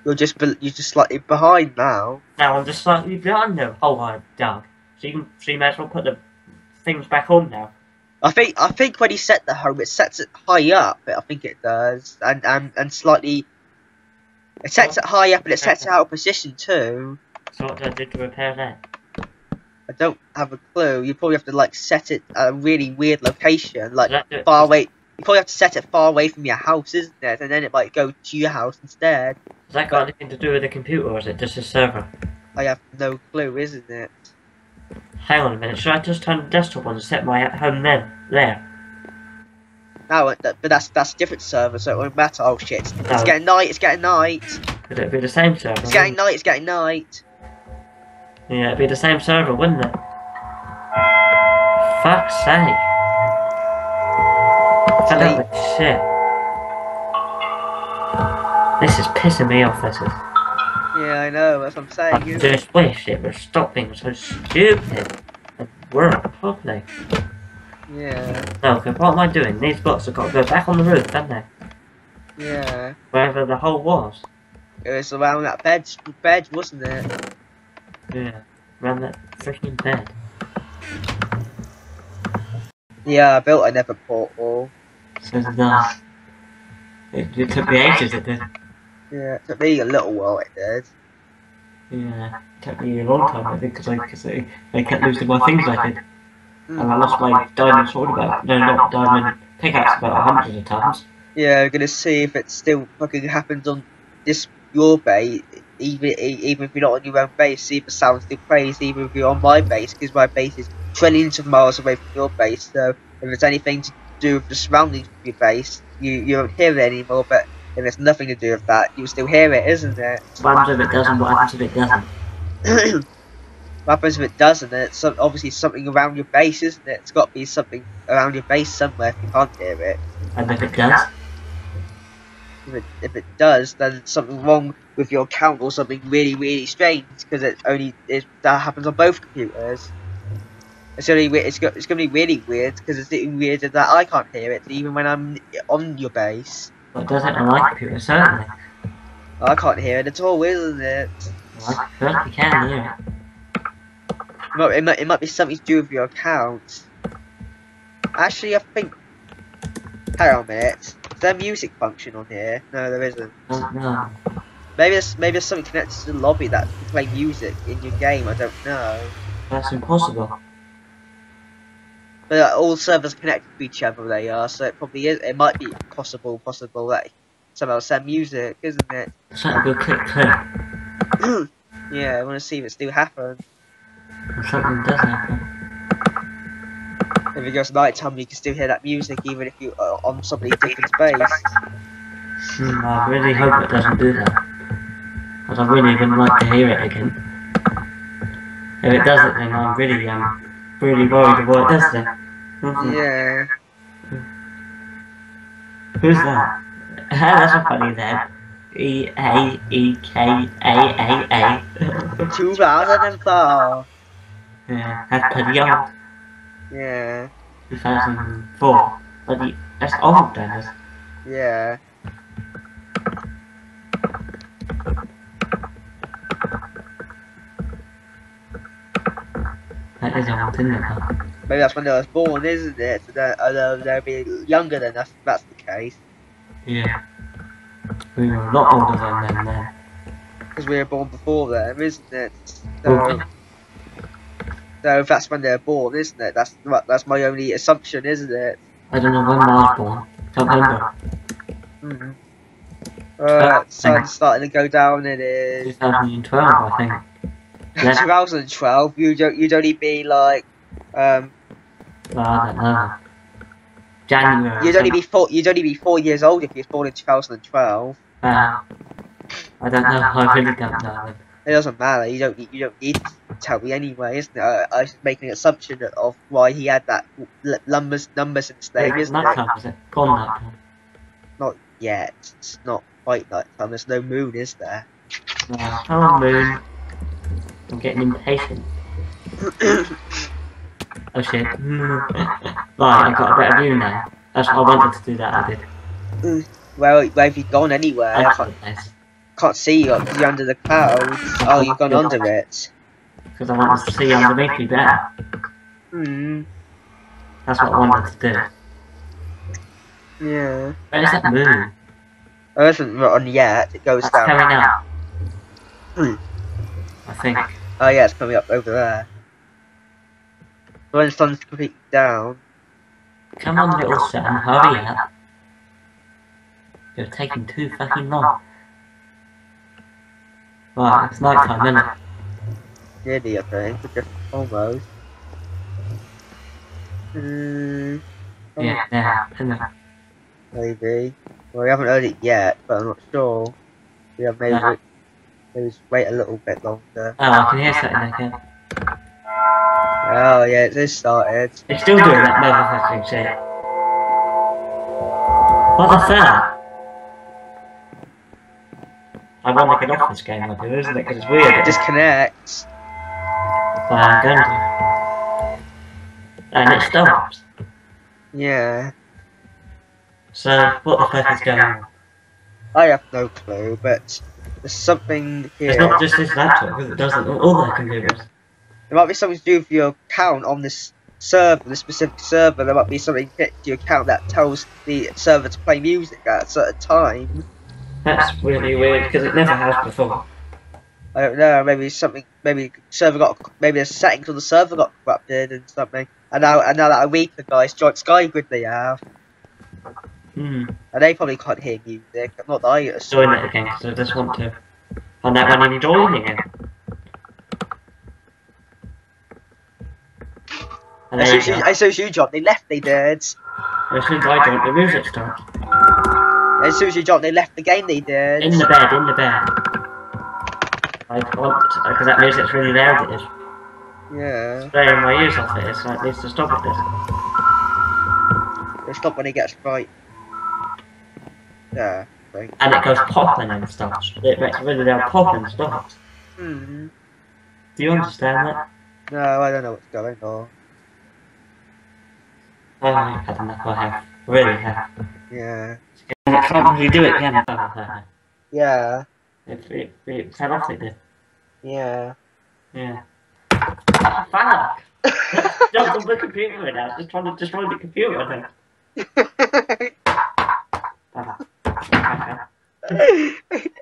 You're just you're just slightly behind now. Now I'm just slightly behind the hole I dug. So you, can, so you may as well put the things back on now. I think I think when he set the home, it sets it high up. I think it does, and and and slightly. It sets it high up, and it sets it out of position too. So what do I do to repair that? I don't have a clue. You probably have to like set it at a really weird location, like Does that do- far away. You probably have to set it far away from your house, isn't it? And then it might go to your house instead. Has that got anything to do with the computer or is it just a server? I have no clue, isn't it? Hang on a minute, should I just turn the desktop on and set my at home then? There. No, but that's that's a different server, so it won't matter. Oh shit! It's, No. getting night. It's getting night. Would it be the same server? It's getting night. It's getting night. Yeah, it'd be the same server, wouldn't it? Fuck's sake. With shit. This is pissing me off, this is. Yeah, I know. That's what I'm saying. I you- just wish it would stop being so stupid and work properly. Yeah, No, because what am I doing? These blocks have got to go back on the roof, don't they? yeah. Wherever the hole was. It was around that bed, bed, wasn't it? Yeah. Around that freaking bed. Yeah, I built another portal. So did I. It, it took me ages, it did. Yeah, it took me a little while. It did. Yeah, it took me a long time, I think, because I, cause I, I kept losing my things I did. And I lost my diamond sword about, no, not diamond pickaxe about a hundred of times. Yeah, we're gonna see if it still fucking happens on this your base, even even if you're not on your own base. See if the sound still plays, even if you're on my base, because my base is trillions of miles away from your base. So if it's anything to do with the surroundings of your base, you you won't hear it anymore. But it's nothing to do with that, you'll still hear it, isn't it? What happens if it doesn't, what happens if it doesn't? what happens if it doesn't? It's some, obviously something around your base, isn't it? It's got to be something around your base somewhere if you can't hear it. And if it does? If it, if it does, then something wrong with your account or something really, really strange because it only it, that happens on both computers. It's only we- it's go, it's gonna be really weird because it's even weirder that I can't hear it even when I'm on your base. Well, it does it on my computer, certainly. I can't hear it at all, isn't it? Well, I certainly can hear it. It might, it might, it might be something to do with your account. Actually, I think. Hang on a minute. Is there a music function on here? No, there isn't. Oh, no. Maybe there's maybe there's something connected to the lobby that can play music in your game. I don't know. That's impossible. But uh, all servers connected to each other. They are, so it probably is. It might be possible, possible that somehow send music, isn't it? Something go click click. yeah, I want to see if it still happens. Or something does happen. If it goes night time, you can still hear that music, even if you are on somebody different space. Hmm, I really hope it doesn't do that. Because I really wouldn't like to hear it again. If it doesn't then I'm really, um, really worried about what it does then. Mhm. Yeah. Who's that? That's a funny name. E A E K A A A. 2004. Yeah, that's pretty old. Yeah. 2004. But the, that's old, Dennis. Yeah. That is old, isn't it? huh? Maybe that's when they was born, isn't it? So that, although they'll be younger than us, if that's the case. Yeah. We were a lot older than them then. Because we were born before them, isn't it? So, Okay. So that's when they're born, isn't it? That's that's my only assumption, isn't it? I don't know when I was born. Can't remember. Mm. Uh, sun's starting to go down. It is 2012, I think. Yeah. 2012. You'd you'd only be like um don't know. January. you'd only be four you'd only be four years old if you was born in 2012. Uh, I don't know. I really don't know. It doesn't matter. You don't need, you don't need to tell me anyway, isn't it? I, I was making an assumption of why he had that l- numbers numbers in his name, It's isn't night it? time, is it? Gone night time. Not yet. It's not quite night time. There's no moon, is there? No. Oh, moon. I'm getting impatient. Oh shit. right, I've got a better view now. That's what I wanted to do that, I did. Where where have you gone anywhere? I can't, place. can't see you. You're under the clouds. Oh, you've gone under it. Because I wanted to see underneath me better. Hmm. That's what I wanted to do. Yeah. Where's that moon? Oh, it isn't on yet. It goes That's down. coming. Hmm. I think. Oh yeah, it's coming up over there. When the sun's completely down. Come on, little sun, hurry up. You're taking too fucking long. Right, it's night time, isn't it? Nearly, I think. but Just almost. Hmm. Yeah, now, isn't it? Maybe. Well, we haven't heard it yet, but I'm not sure. We have maybe. Yeah. Just wait a little bit longer. Oh, I can hear something again. Oh yeah, it is started. It's still doing that motherfucking shit. What the fuck? I want to get off this game, I do, isn't it? Because it's weird. It disconnects. Well, I'm going to. Oh, and it stops. Yeah. So, what the fuck is going on? I have no clue, but there's something here. It's not just this laptop, because it doesn't. All can do. There might be something to do with your account on this server, this specific server. There might be something connected to your account that tells the server to play music at a certain time. That's really weird, because it never has before. I don't know. Maybe something. Maybe server got. Maybe the settings on the server got corrupted and something. And now, and now that a week ago, it's joined SkyGrid they have, Hmm. and they probably can't hear music. Not that I. Join it again, because I just want to find out when I'm joining it. And As there soon you as go. you, as soon as you dropped, they left. They did. As soon as I joined, the music stopped. As soon as you dropped, they left the game. They did. In the bed, in the bed. I want, because that music's really loud, it is. Yeah. Spraying my ears off it, it's like, needs to stop at this. They stop when it gets right. Yeah. Right. And it goes popping and stuff. It makes really loud pop and stops. Hmm. Do you understand that? No, I don't know what's going on. Oh, I've had enough, I have. Really have. Yeah. And it can't really do it again. Yeah. It, it, it fell off it did. Yeah. Yeah. Oh, fuck! Jumped on the computer I was just trying to destroy the computer then. thank